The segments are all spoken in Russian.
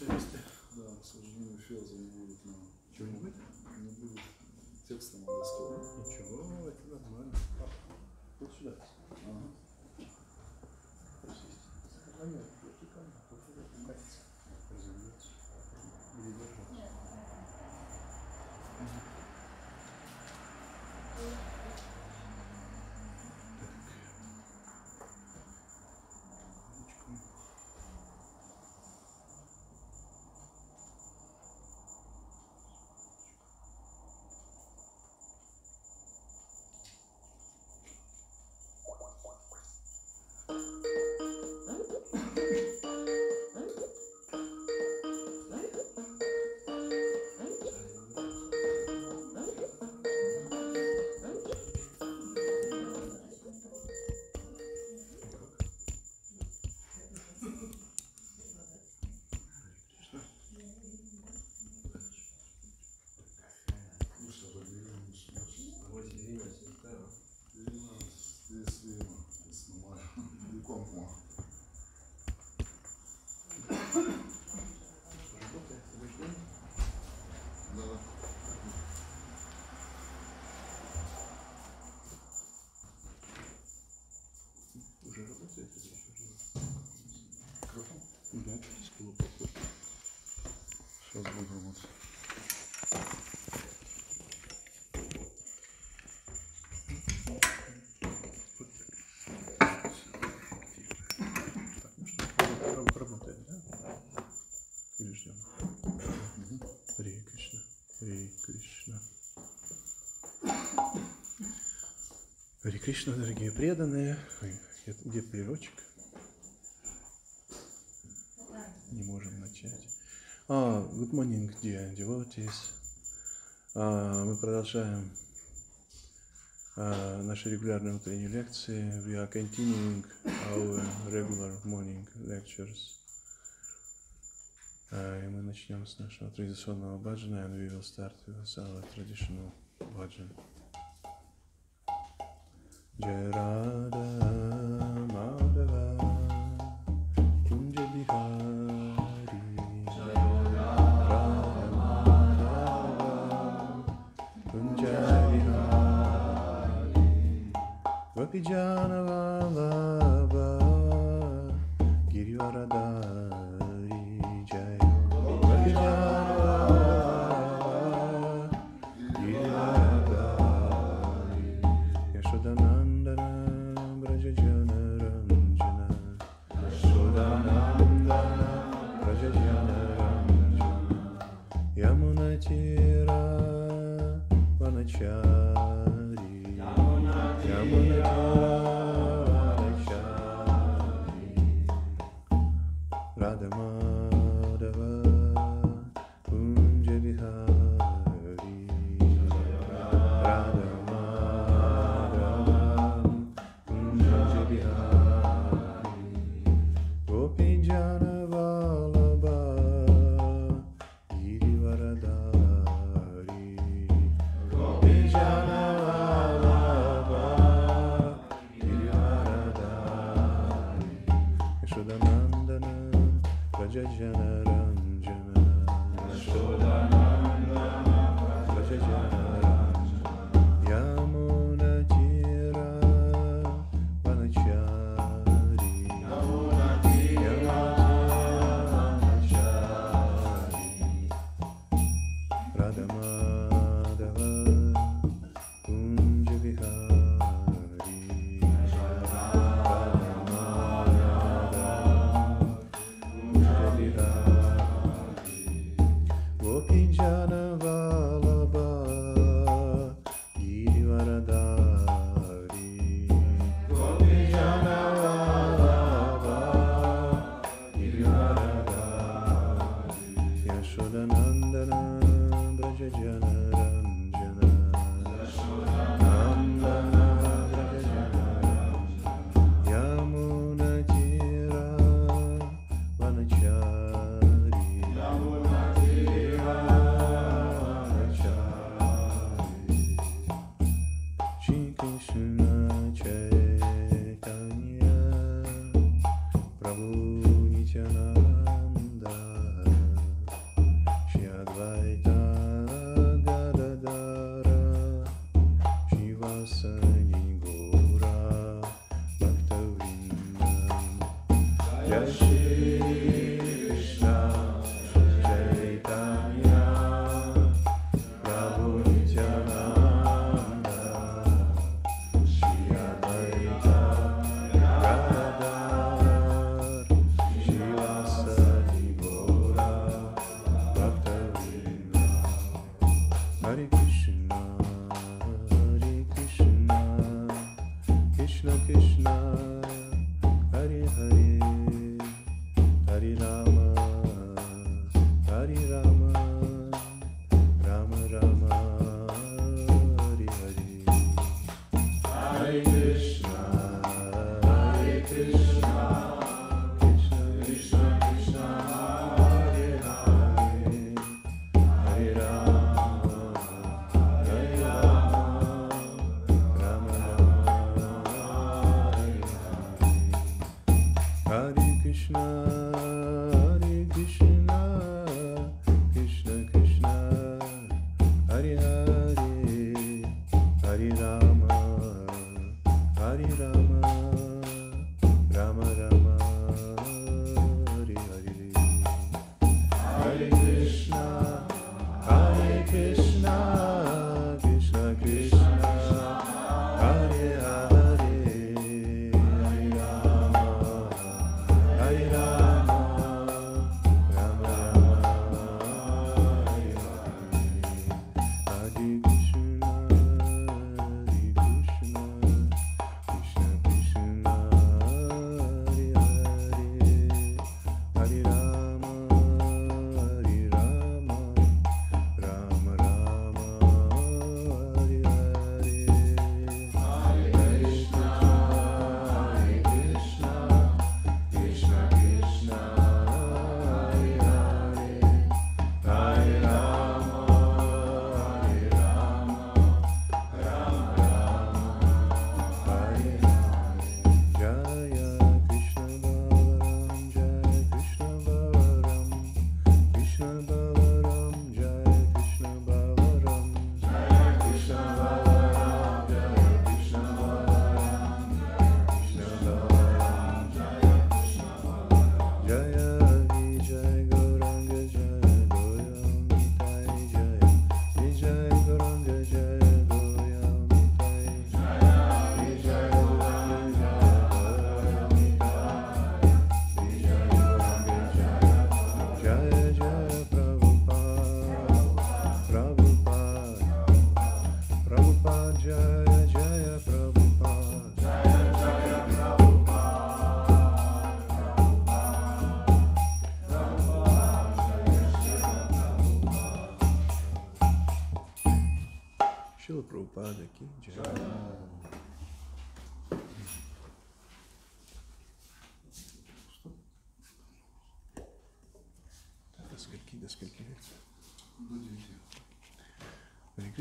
Шелесты. Да, к сожалению, Фелза не будет на... Чего не будет? Не будет текста доске. Ничего, это нормально. Папа, Вот сюда. Работает, убежден? Уже работает или еще живет? Да, через колокол. Сейчас буду работать. Так, ну что, раб- работает, да? Ждем? Харе Кришна, Харе Кришна. Харе Кришна, дорогие преданные. Ой, где переводчик? Не можем начать. А, good morning, dear devotees. А, мы продолжаем а, наши регулярные утренние лекции. We are continuing our regular morning lectures. А, и мы начнем с нашего традиционного баджана, and we will start with our traditional bhajan. Jai Radha bir canavarla Giriyor arada Yeah. Shodanandana Brajajana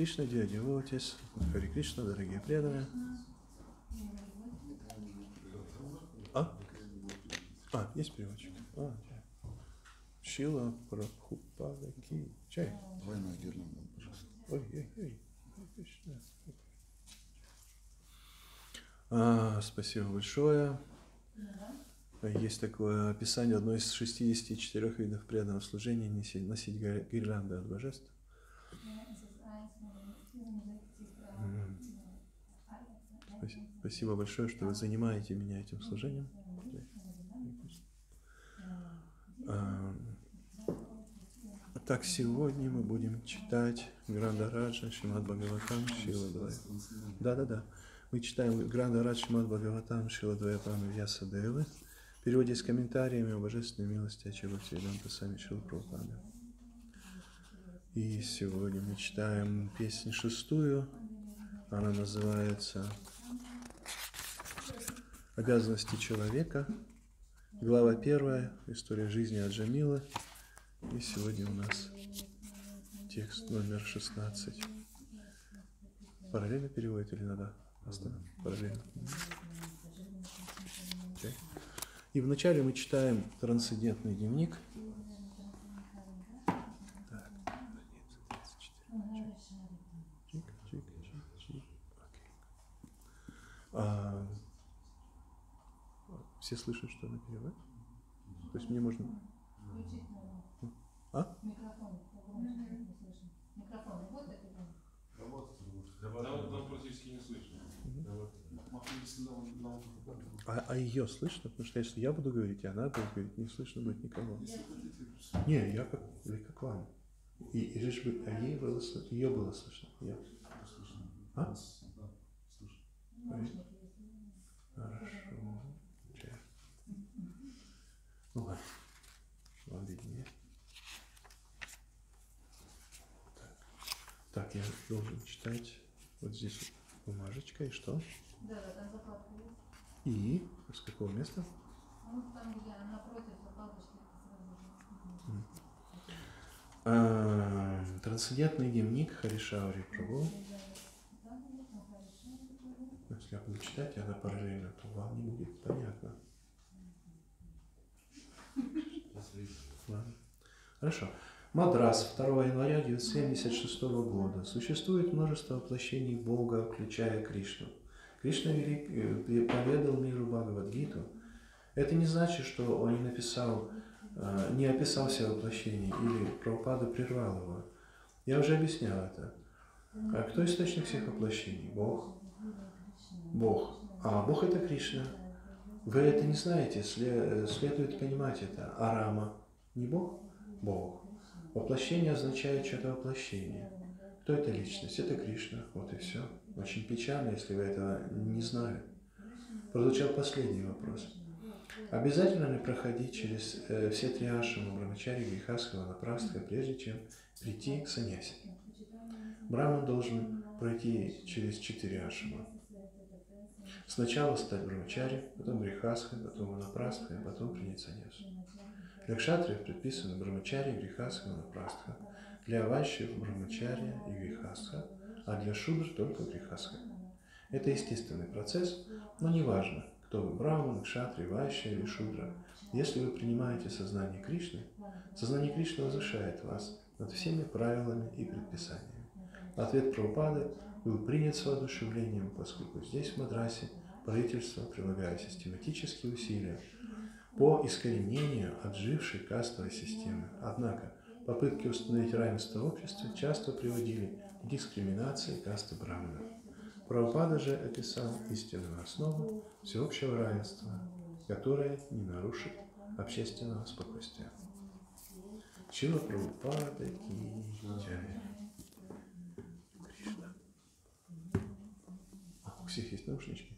Кришна, дядя Отец, Харе Кришна, дорогие преданные. А? А, есть переводчик. А. Шила Прабхупада Ки Чай. Двойная гирлянда, пожалуйста. Ой, ой, ой. А, спасибо большое. Есть такое описание одной из 64 видов преданного служения носить, носить гир- гирлянды от божеств. Спасибо большое, что вы занимаете меня этим служением. А, Так, сегодня мы будем читать Грандараджа Шимад Бхагаватам Шила. Да-да-да. Мы читаем Грандарадж Шимад Бхагаватам Шила Двая Вьяса Девы. В переводе с комментариями о божественной милости Ачабхакти Веданта Сами Шила Прабхупада. И сегодня мы читаем песню шестую. Она называется «Обязанности человека». Глава первая. История жизни Аджамилы. И сегодня у нас текст номер 16. Параллельно переводит или надо? Параллельно. Окей. И вначале мы читаем трансцендентный дневник. Так, страница 34. Чик, чик, чик, чик. Окей. Все слышат, что она переводит? То есть мне можно... А? А, а ее слышно? Потому что если я буду говорить, и она будет говорить, не слышно будет никого. Не, я как, или как вам. И, и лишь бы, а ей было ее было слышно. Я. А? Наушники есть. Хорошо. Вам виднее. Так. так, я должен читать вот здесь вот бумажечка и что? Да, да, там закладка есть. И с какого места? Ну, там, где напротив закладочки. А, трансцендентный дневник Харишаури Прабу. Если я буду читать это параллельно, то вам не будет понятно. Хорошо. Мадрас, 2 января 1976 года. Существует множество воплощений Бога, включая Кришну. Кришна велик, э, поведал миру Бхагавадгиту. Это не значит, что он не написал, э, не описал все воплощения или Прабхупада прервал его. Я уже объяснял это. А кто источник всех воплощений? Бог. Бог. А Бог это Кришна. Вы это не знаете, сле- следует понимать это. А Рама не Бог? Бог. Воплощение означает что-то воплощение. Кто это личность? Это Кришна. Вот и все. Очень печально, если вы этого не знали. Прозвучал последний вопрос. Обязательно ли проходить через э, все три ашамы Брамачари, Грихаского, Напрастха, прежде чем прийти к саньясе? Браман должен пройти через четыре ашама. Сначала стать брамачари, потом грехасхой, потом ванапрастхой, а потом принять саньясу. Для кшатриев предписаны брамачари, грехасха, ванапрастха. Для вайшев брамачария и грехасха, а для шудр только грехасха. Это естественный процесс, но не важно, кто вы, браман, кшатри, вайши или шудра. Если вы принимаете сознание Кришны, сознание Кришны возвышает вас над всеми правилами и предписаниями. Ответ Прабхупады был принят с воодушевлением, поскольку здесь, в Мадрасе, правительство, прилагая систематические усилия по искоренению отжившей кастовой системы. Однако попытки установить равенство в обществе часто приводили к дискриминации касты браманов. Прабхупада же описал истинную основу всеобщего равенства, которое не нарушит общественного спокойствия. Чила Прабхупада Ки Джай. Кришна. А, у всех есть наушнички?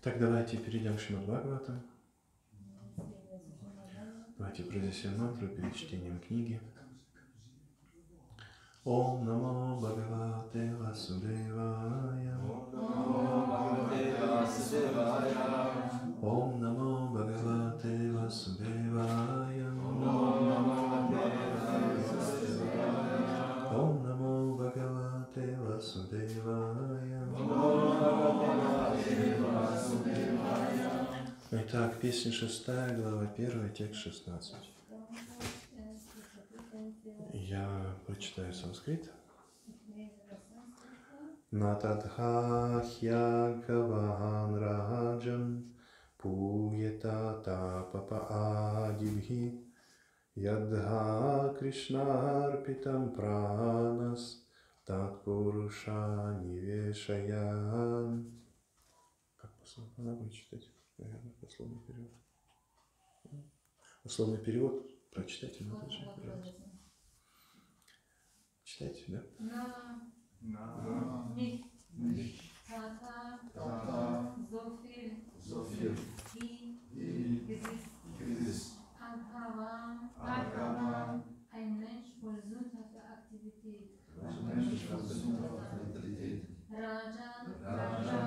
Так, давайте перейдем к Шримад Бхагаватам. Давайте произнесем мантру перед чтением книги. Ом намо Бхагавате Васудевая. Ом намо Бхагавате Васудевая. Ом намо Бхагавате Васудевая. Итак, песня шестая, глава первая, текст 16. Я прочитаю санскрит. Натадха хьягаван раджан пуета тапапа адибхи ядха кришнарпитам пранас татпуруша нивешаян. Как пословно надо читать? Наверное, дословный перевод. Дословный перевод прочитайте, но даже перевод. Читайте, да? На них Тата Тата Зофир Зофир и и Кризис Кризис Абхава Абхава ein Mensch voll sündhafter Aktivität. Mensch versucht Mentalität. Rajan, Rajan, O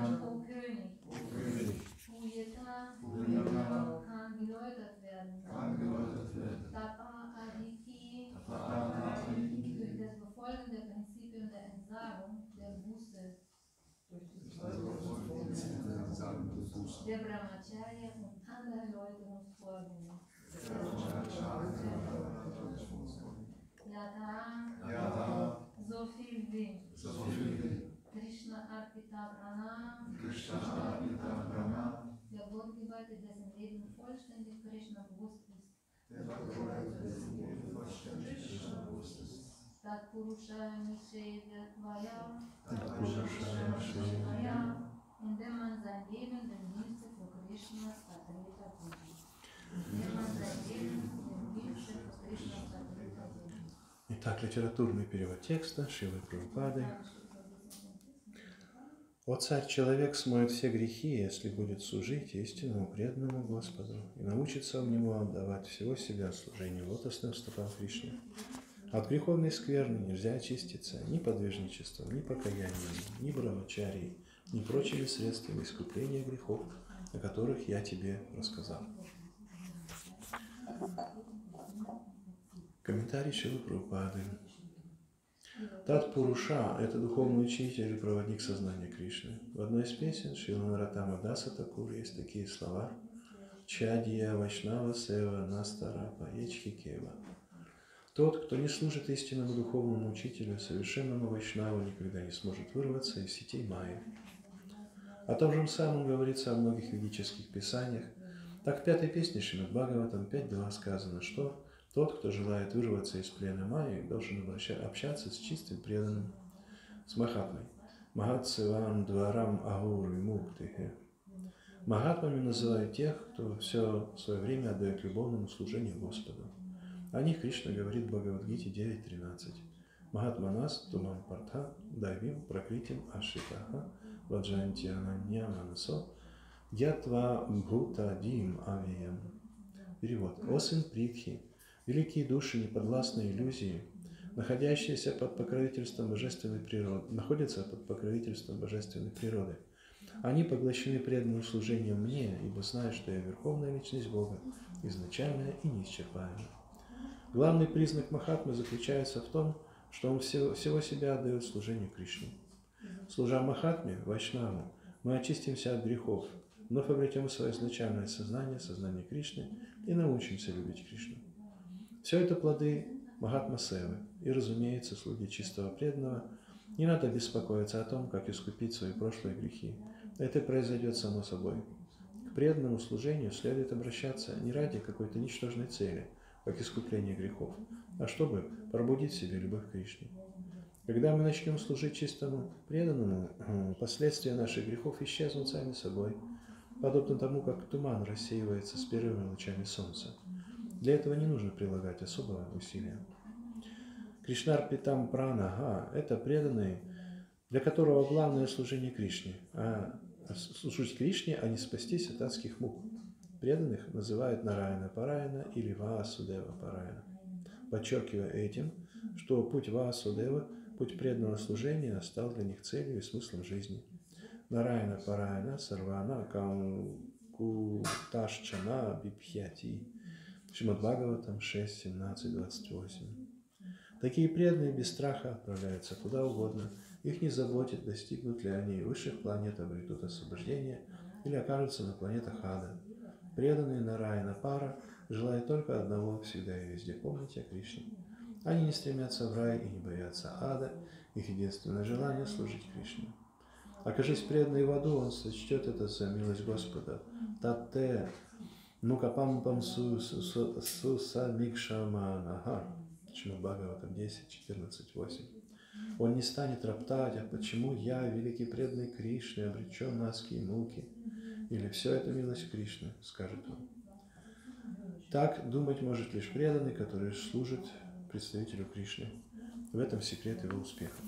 Der Brahmacharya und andere Leute uns folgen. Yada, Yada, so viel wie. Krishna Arpita Prana, Krishna der Gottgeweihte, dessen Leben vollständig Krishna bewusst ist. Der Gottgeweihte, dessen Leben vollständig Krishna bewusst ist. Tat Purusha Mishaya Tvaya, Tat Purusha Mishaya Итак, литературный перевод текста Шилы Прабхупады. «О царь, человек смоет все грехи, если будет служить истинному преданному Господу и научится в него отдавать всего себя служению лотосным стопам Кришны. От греховной скверны нельзя очиститься ни подвижничеством, ни покаянием, ни брамачарией, ни прочими средствами искупления грехов, о которых я тебе рассказал. Комментарий Шилы Прабхупады. Тат Пуруша – это духовный учитель и проводник сознания Кришны. В одной из песен Шила Наратама Даса Такур есть такие слова «Чадия Вайшнава Сева Настарапа Ечхикева». Тот, кто не служит истинному духовному учителю, совершенному Вайшнаву, никогда не сможет вырваться из сетей Майи. О том же самом говорится о многих ведических писаниях. Так в пятой песне Шримад Бхагаватам 5.2 сказано, что тот, кто желает вырваться из плена Майи, должен общаться с чистым преданным, с Махатмой. Махатсевам дварам агур муктихе. Махатмами называют тех, кто все свое время отдает любовному служению Господу. О них Кришна говорит в Бхагавадгите 9.13. Махатманас тумам партха дайвим пракритим ашитаха ваджанти ананья манасо ятва бхута дим авиям. Перевод. О сын Притхи, великие души неподвластной иллюзии, находящиеся под покровительством божественной природы, находятся под покровительством божественной природы. Они поглощены преданным служением мне, ибо знают, что я верховная личность Бога, изначальная и неисчерпаемая. Главный признак Махатмы заключается в том, что он всего, всего себя отдает служению Кришне. Служа Махатме, Вайшнаву, мы очистимся от грехов, вновь обретем свое изначальное сознание, сознание Кришны и научимся любить Кришну. Все это плоды Махатма Севы. И, разумеется, слуги чистого преданного, не надо беспокоиться о том, как искупить свои прошлые грехи. Это произойдет само собой. К преданному служению следует обращаться не ради какой-то ничтожной цели, как искупление грехов, а чтобы пробудить в себе любовь к Кришне. Когда мы начнем служить чистому преданному, э, последствия наших грехов исчезнут сами собой, подобно тому, как туман рассеивается с первыми лучами солнца. Для этого не нужно прилагать особого усилия. Кришнар Питам Пранага – это преданный, для которого главное служение Кришне, а служить Кришне, а не спастись от адских мук. Преданных называют Нараяна Параяна или Ваасудева Параяна, подчеркивая этим, что путь Ваасудева, путь преданного служения, стал для них целью и смыслом жизни. Нараяна Параяна Сарвана Камкуташчана Бипхяти. Шримад Бхагаватам 6, 17, 28. Такие преданные без страха отправляются куда угодно. Их не заботит, достигнут ли они высших планет, обретут освобождение или окажутся на планетах ада. Преданные Нараяна Пара желают только одного всегда и везде помнить о Кришне. Они не стремятся в рай и не боятся ада. Их единственное желание – служить Кришне. Окажись преданный в аду, он сочтет это за милость Господа. Татте ну-ка пам пам су су микшаманага. Шримад Бхагаватам 10, 14, 8. Он не станет роптать, а почему я, великий преданный Кришны, обречен на адские муки? Или все это милость Кришны, скажет он. Так думать может лишь преданный, который служит представителю Кришны. В этом секрет его успеха.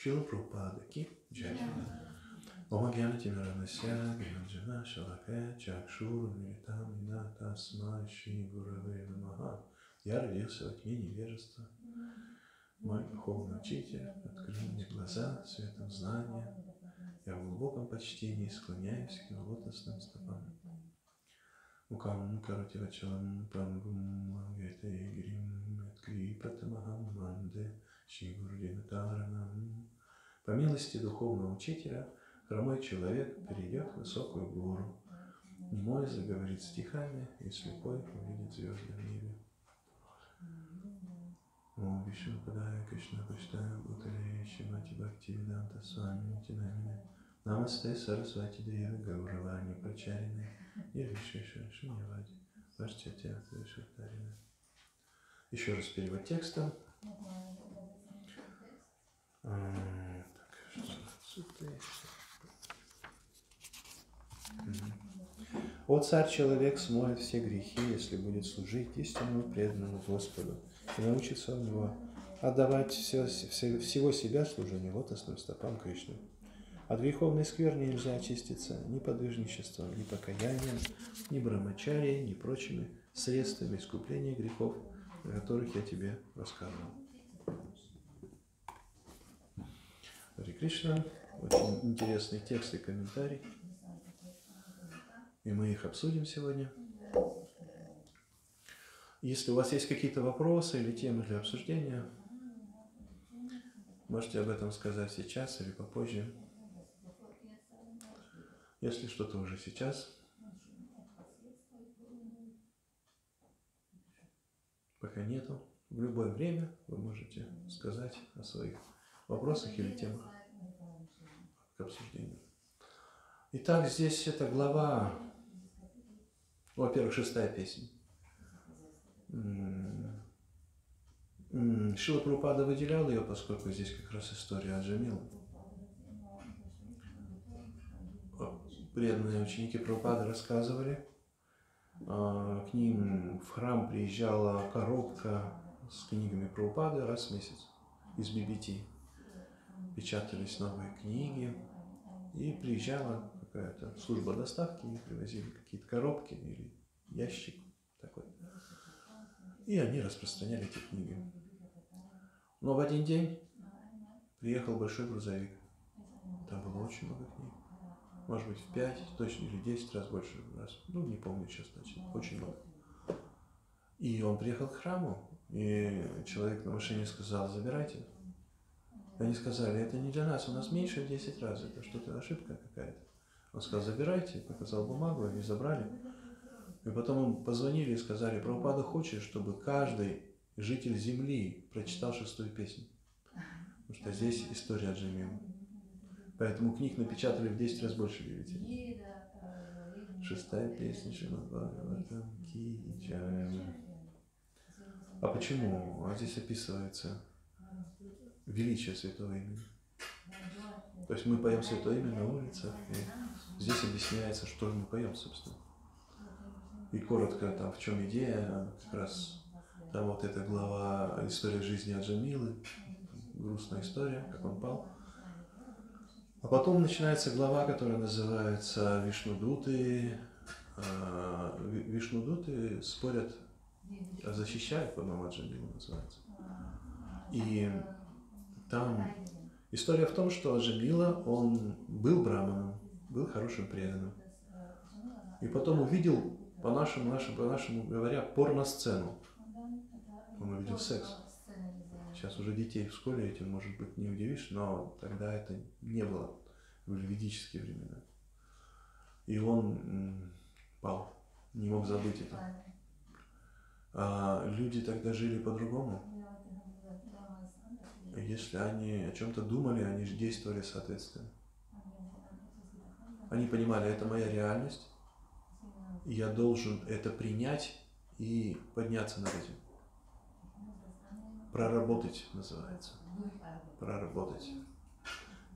Шила Прабхупада Ки Джай. Ома Гьяна Тимиранася, Гьянджана Шалаке, Чакшур, Миритам, Мина, Тасма, Ши, Гураве, Намаха. Я родился во тьме невежества. Мой духовный учитель открыл мне глаза светом знания. Я в глубоком почтении склоняюсь к его лотосным стопам. Мукам каративачалам пангум мангете гирим эткри пратамахам манде. По милости духовного учителя, хромой человек перейдет высокую гору. Немой заговорит стихами, и слепой увидит звезды в небе. Om Vishnu Padaya Krishna Prashtaya Bhutale Shimati Bhakti Vedanta Swami Nitinamine Намасте Сарасвати Дева Гауравани Прачарины Ирвишеша Шиньявади Вашчатя Вишатарина. Еще раз перевод текста. Так, 16. Мгм. О царь человек смоет все грехи, если будет служить истинному преданному Господу и научится у него отдавать все, все- всего себя служению лотосным стопам Кришны. От греховной скверни нельзя очиститься ни подвижничеством, ни покаянием, ни брамачарией, ни прочими средствами искупления грехов, о которых я тебе рассказывал. Харе Кришна. Очень интересный текст и комментарий. И мы их обсудим сегодня. Если у вас есть какие-то вопросы или темы для обсуждения, можете об этом сказать сейчас или попозже. Если что-то уже сейчас, пока нету, в любое время вы можете сказать о своих вопросах или темах к обсуждению. Итак, здесь эта глава, во-первых, шестая песня. Шила Прабхупада выделял ее, поскольку здесь как раз история Аджамила. Преданные ученики Прабхупады рассказывали, а, к ним в храм приезжала коробка с книгами Прабхупады раз в месяц из BBT. Печатались новые книги, и приезжала какая-то служба доставки, и привозили какие-то коробки или ящик такой. И они распространяли эти книги. Но в один день приехал большой грузовик. Там было очень много книг. Может быть, в 5, точно, или 10 раз больше раз. Ну, не помню сейчас точно. Очень много. И он приехал к храму, и человек на машине сказал, забирайте. Они сказали, это не для нас, у нас меньше в 10 раз, это что-то ошибка какая-то. Он сказал, забирайте, показал бумагу, они забрали. И потом им позвонили и сказали, Прабхупада хочет, чтобы каждый житель Земли прочитал шестую песню. Потому что здесь история Джамила. Поэтому книг напечатали в 10 раз больше бюллетеней. Шестая песня Шримад Бхагаватам Ки. А почему? А здесь описывается величие святого имени. То есть мы поем святое имя на улицах, и здесь объясняется, что мы поем, собственно. И коротко там, в чем идея, как раз там вот эта глава история жизни Аджамилы, грустная история, как он пал. А потом начинается глава, которая называется Вишнудуты. А, Ви- Вишнудуты спорят, а защищают, по-моему, Аджамилу называется. И там история в том, что Аджамила, он был браманом, был хорошим преданным. И потом увидел, по-нашему, нашему, по-нашему говоря, порно-сцену. Он увидел секс. Сейчас уже детей в школе этим, может быть, не удивишь, но тогда это не было. Были ведические времена. И он пал, не мог забыть это. А люди тогда жили по-другому. Если они о чем-то думали, они же действовали соответственно. Они понимали, это моя реальность, я должен это принять и подняться над этим. Проработать называется. Проработать.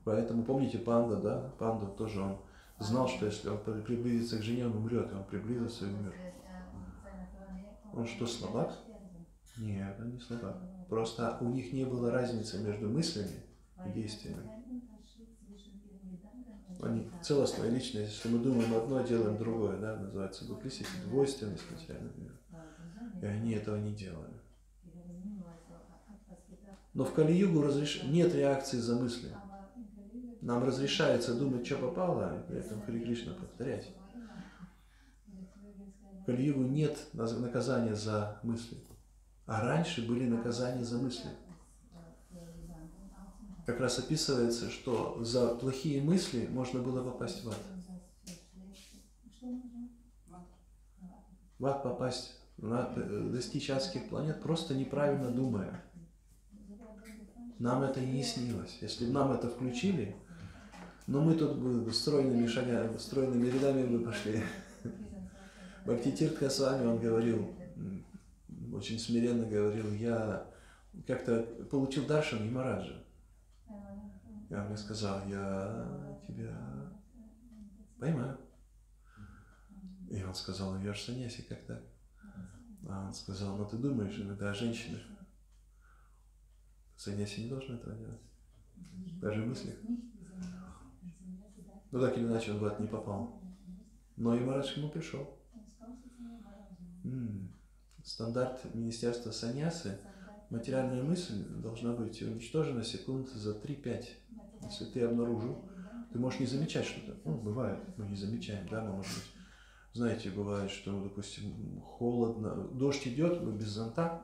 Поэтому помните панда, да? Панда тоже он знал, что если он при- приблизится к жене, он умрет, и он приблизился и умер. Он что, слабак? Нет, не слабак. Просто у них не было разницы между мыслями действиями. Они целостная личность. Если мы думаем одно, делаем другое, да, называется дуплисити, двойственность материального мира. И они этого не делали. Но в Кали-югу разреш... нет реакции за мысли. Нам разрешается думать, что попало, и при этом Хари Кришна повторять. В Кали-югу нет наказания за мысли. А раньше были наказания за мысли. Как раз описывается, что за плохие мысли можно было попасть в ад. В ад попасть, ад, э, достичь адских планет, просто неправильно думая. Нам это не снилось. Если бы нам это включили, но мы тут бы стройными шагами, стройными рядами бы пошли. Бхактитиртха с вами, он говорил, очень смиренно говорил, я как-то получил даршан Ямараджа. Я мне сказал, я тебя поймаю. И он сказал, ну я же саньяси, как так? А он сказал, ну ты думаешь иногда о женщинах. Саньяси не должен этого делать. Даже в мыслях. Ну так или иначе он в ад не попал. Но и Марадж к нему пришел. М, Стандарт Министерства саньясы, материальная мысль должна быть уничтожена секунд за 3-5. Если ты обнаружил, ты можешь не замечать что-то. Ну, бывает, мы не замечаем, да, мы, может быть, знаете, бывает, что, допустим, холодно, дождь идет, мы без зонта,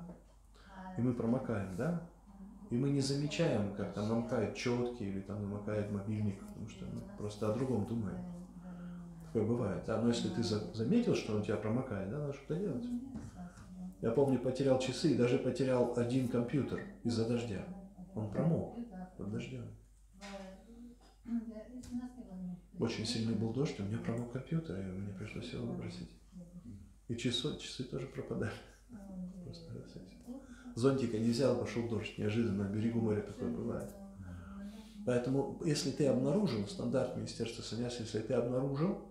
и мы промокаем, да, и мы не замечаем, как там намокает четки или там намокает мобильник, потому что мы просто о другом думаем. Такое бывает, да, но если ты за- заметил, что он тебя промокает, да, надо что-то делать. Я помню, потерял часы и даже потерял один компьютер из-за дождя. Он промок под дождем. Очень сильный был дождь, у меня промок компьютер, и мне пришлось его выбросить. И часы, часы тоже пропадали. Просто. Зонтика не взял, пошел дождь. Неожиданно на берегу моря такое бывает. Поэтому, если ты обнаружил, стандарт Министерства саньяси, если ты обнаружил,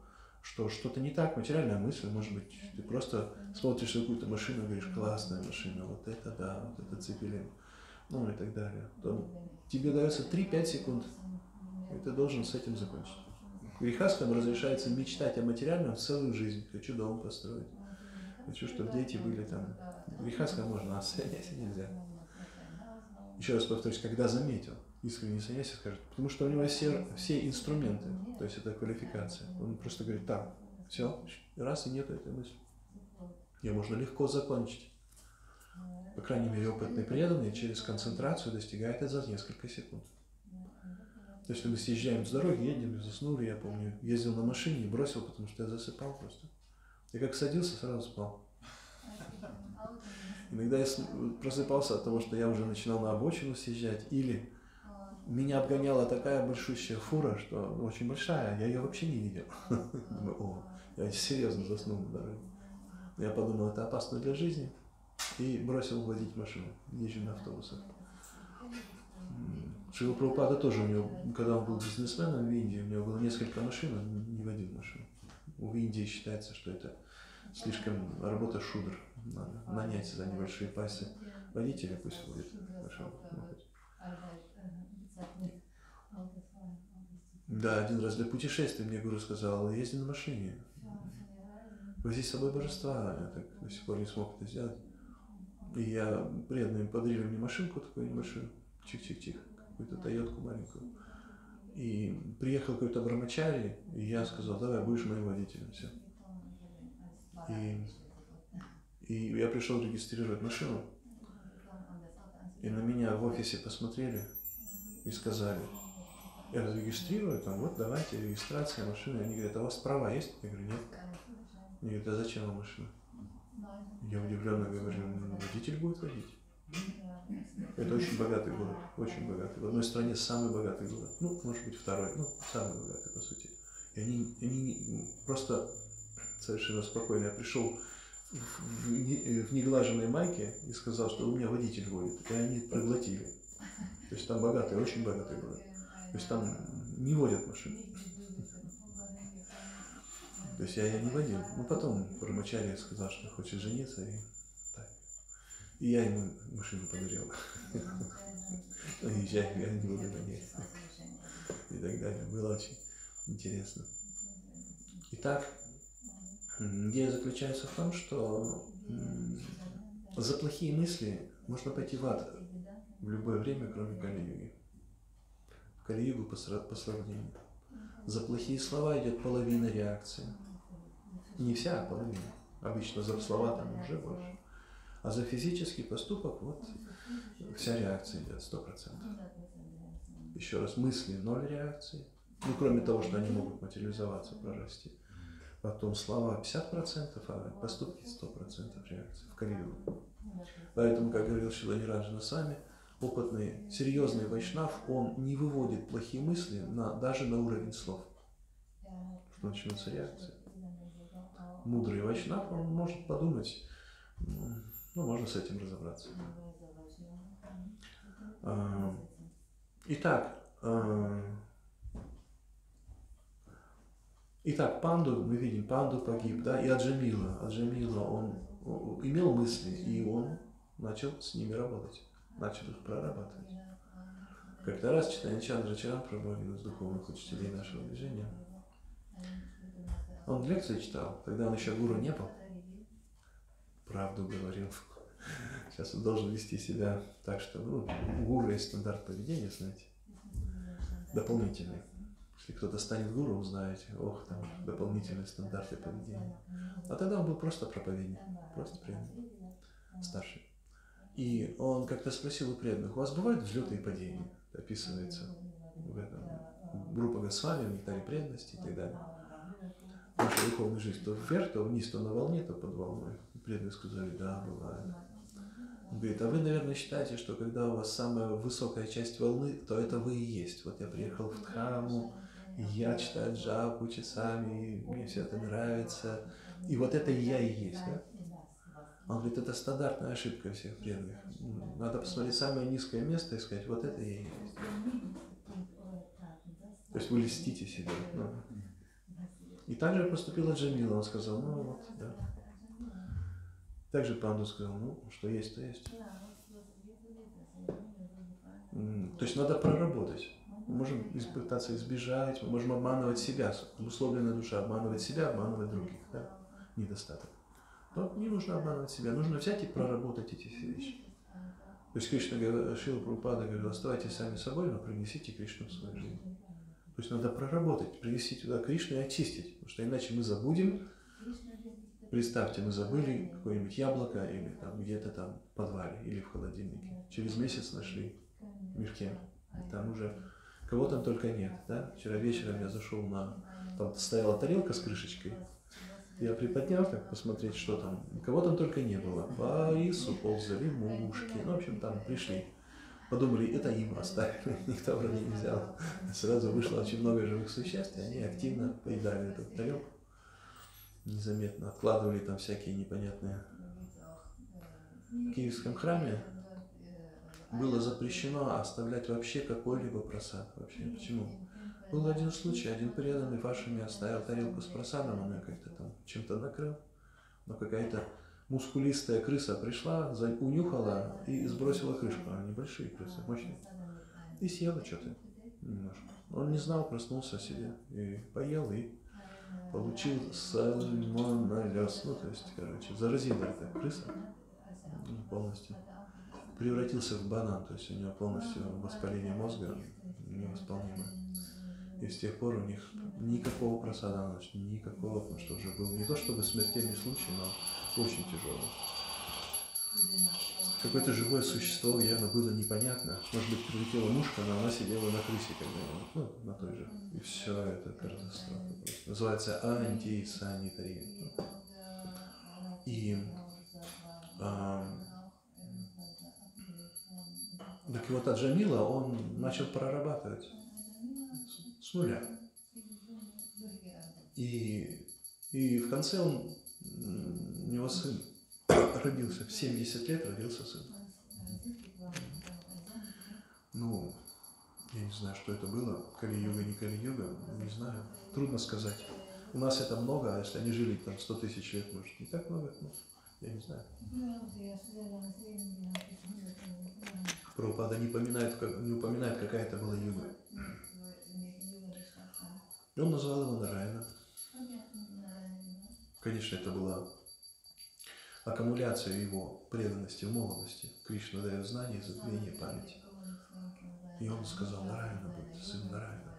что что-то не так, материальная мысль, может быть, ты просто смотришь на какую-то машину и говоришь, классная машина, вот это да, вот это цепелин, ну и так далее, то тебе дается 3-5 секунд, и ты должен с этим закончить. Грехаскам разрешается мечтать о материальном целую жизнь. Хочу дом построить. Хочу, чтобы дети были там. Грехаскам можно, а нельзя. Еще раз повторюсь, когда заметил, искренне саньяси скажет, потому что у него все, все инструменты, то есть это квалификация. Он просто говорит, так, все, раз и нету этой мысли. Ее можно легко закончить. По крайней мере, опытный преданный через концентрацию достигает это за несколько секунд. То есть, мы съезжаем с дороги, едем, заснули, я помню, ездил на машине и бросил, потому что я засыпал просто. Я как садился, сразу спал. Иногда я просыпался от того, что я уже начинал на обочину съезжать, или меня обгоняла такая большущая фура, что ну, очень большая, я ее вообще не видел. Думаю, о, я серьезно заснул на дороге. Я подумал, это опасно для жизни, и бросил водить машину, езжу на автобусах. М, Шила Прабхупада тоже у него, когда он был бизнесменом в Индии, у него было несколько машин, он не водил машину. В Индии считается, что это слишком работа шудр. Надо нанять за небольшие паси водителя, пусть водит машину. Да, один раз для путешествия мне гуру сказал, езди на машине, вози с собой божества. Я так до сих пор не смог это сделать. И я преданным подарили мне машинку такую небольшую, чих-чих-чих, какую-то Тойотку маленькую. И приехал какой-то брамачари, и я сказал, давай, будешь моим водителем, все. И, и я пришел регистрировать машину, и на меня в офисе посмотрели и сказали, я зарегистрирую, там, вот давайте, регистрация машины. Они говорят, а у вас права есть? Я говорю, нет. Они говорят, а зачем вам машина? Я удивленно говорю, «Ну, водитель будет водить. Это очень богатый город, очень богатый. В одной стране самый богатый город. Ну, может быть, второй, ну, самый богатый, по сути. И они, они просто совершенно спокойно. Я пришел в, не- в неглаженной майке и сказал, что у меня водитель водит. И они проглотили. То есть там богатый, очень богатый город. То есть там не водят машины. То есть я, я не водил. Ну, потом Брамачарья сказал, что хочет жениться, и так. И я ему машину подарил. Езжай, я не буду ней. И так далее. Было очень интересно. Итак, идея заключается в том, что за плохие мысли можно пойти в ад в любое время, кроме Кали-юги. Кали-югу по, по сравнению. За плохие слова идет половина реакции. Не вся, а половина. Обычно за слова там уже больше. А за физический поступок вот вся реакция идет, сто процентов. Еще раз, мысли ноль реакции. Ну, кроме того, что они могут материализоваться, прорасти. Потом слова 50%, а поступки 100% реакции в Кали-югу. Поэтому, как говорил Шилани Раджана сами, опытный, серьезный вайшнав, он не выводит плохие мысли на, даже на уровень слов, что начнутся реакции. Мудрый вайшнав, он может подумать, м, ну, можно с этим разобраться. А, Итак, а, итак, панду, мы видим, панду погиб, да, и Аджамила, Аджамила, он имел мысли, и он начал с ними работать, начал их прорабатывать. Как-то раз читая Чандра Чарам один из духовных учителей нашего движения, он лекции читал, когда он еще гуру не был, правду говорил. Сейчас он должен вести себя так, что ну, гуру есть стандарт поведения, знаете, дополнительный. Если кто-то станет гуру, узнаете, ох, там дополнительные стандарты поведения. А тогда он был просто проповедник, просто преданный, старший. И он как-то спросил у преданных, у вас бывают взлеты и падения? Описывается в этом группа Госвами, в Нектаре преданности и так далее. Наша духовная жизнь то вверх, то вниз, то на волне, то под волной. Преданные сказали, да, бывает. Он говорит, а вы, наверное, считаете, что когда у вас самая высокая часть волны, то это вы и есть. Вот я приехал в Дхаму, и я читаю джапу часами, и мне все это нравится. И вот это я и есть, да? Он говорит, это стандартная ошибка всех преданных. Надо посмотреть самое низкое место и сказать, вот это я и есть. То есть вы льстите себе. Ну. И так же поступила Джамила. Он сказал, ну вот, да. Также Панду сказал, ну, что есть, то есть. То есть надо проработать. Мы можем пытаться избежать, мы можем обманывать себя, обусловленная душа, обманывать себя, обманывать других, да, недостаток. Но не нужно обманывать себя, нужно взять и проработать эти все вещи. То есть Кришна, говорил- Шрила Прабхупада говорил, оставайтесь сами собой, но принесите Кришну в свою жизнь. То есть надо проработать, привести туда Кришну и очистить, потому что иначе мы забудем. Представьте, мы забыли какое-нибудь яблоко или там где-то там в подвале или в холодильнике. Через месяц нашли в мешке. Там уже кого там только нет. Да? Вчера вечером я зашел на... Там стояла тарелка с крышечкой. Я приподнял так посмотреть, что там. Кого там только не было. По рису ползали мушки. Ну, в общем, там пришли. Подумали, это им оставили, никто вроде не взял. Сразу вышло очень много живых существ, и они активно поедали эту тарелку. Незаметно откладывали там всякие непонятные. В Киевском храме было запрещено оставлять вообще какой-либо просад. Вообще. Почему? Был один случай, один преданный вашими оставил тарелку с просадом, он ее как-то там чем-то накрыл, но какая-то мускулистая крыса пришла, унюхала и сбросила крышку. Они большие крысы, мощные. И съела что-то немножко. Он не знал, проснулся себе и поел, и получил сальмонеллез. Ну, то есть, короче, заразила эта крыса ну, полностью. Превратился в банан, то есть у него полностью воспаление мозга невосполнимое. И с тех пор у них никакого просада никакого, потому что уже был не то чтобы смертельный случай, но очень тяжелый. Какое-то живое существо явно было непонятно. Может быть, прилетела мушка, но она сидела на крысе, когда ну, на той же. И все это катастрофа. Называется антисанитария. И а, так вот Аджамила, он начал прорабатывать с, нуля. И, и в конце он, у него сын родился, в 70 лет родился сын. Ну, я не знаю, что это было, Кали-юга, не Кали-юга, не знаю, трудно сказать. У нас это много, а если они жили там 100 тысяч лет, может, не так много, ну, Я не знаю. Прабхупада не упоминает, как, не упоминает какая это была юга. И он назвал его Нарайна. Конечно, это была аккумуляция его преданности в молодости. Кришна дает знания, забвение памяти. И он сказал, Нарайна будет, сын Нарайна.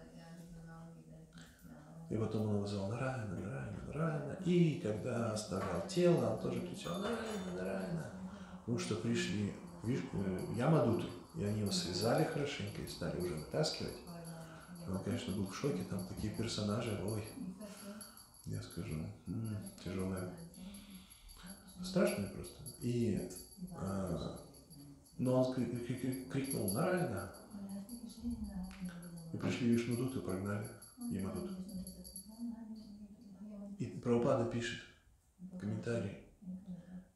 И потом он его звал Нарайна, Нарайна, Нарайна. И когда оставлял тело, он тоже кричал Нарайна, Нарайна. Потому что пришли э, Ямадуты, и они его связали хорошенько и стали уже вытаскивать. Он, конечно, был в шоке, там такие персонажи, ой, я скажу, м, тяжелые. Страшные просто. И, а, но он кри- кри- кри- крикнул Нарайна, и пришли Вишнудуты и прогнали Ямадуту. И Прабхупада пишет в комментарии,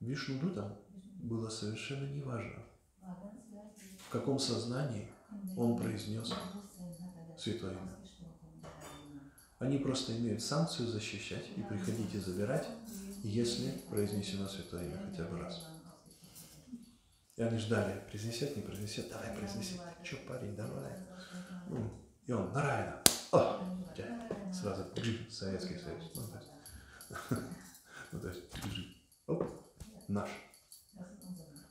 Вишнудутам было совершенно неважно, в каком сознании он произнес святое имя. Они просто имеют санкцию защищать и приходить и забирать, если произнесено святое имя хотя бы раз. И они ждали, произнесет, не произнесет, давай произнеси. Че, парень, давай. Ну, и он, Нарайна. О, сразу Советский Союз. Ну, то есть, ну, то есть. Оп, наш.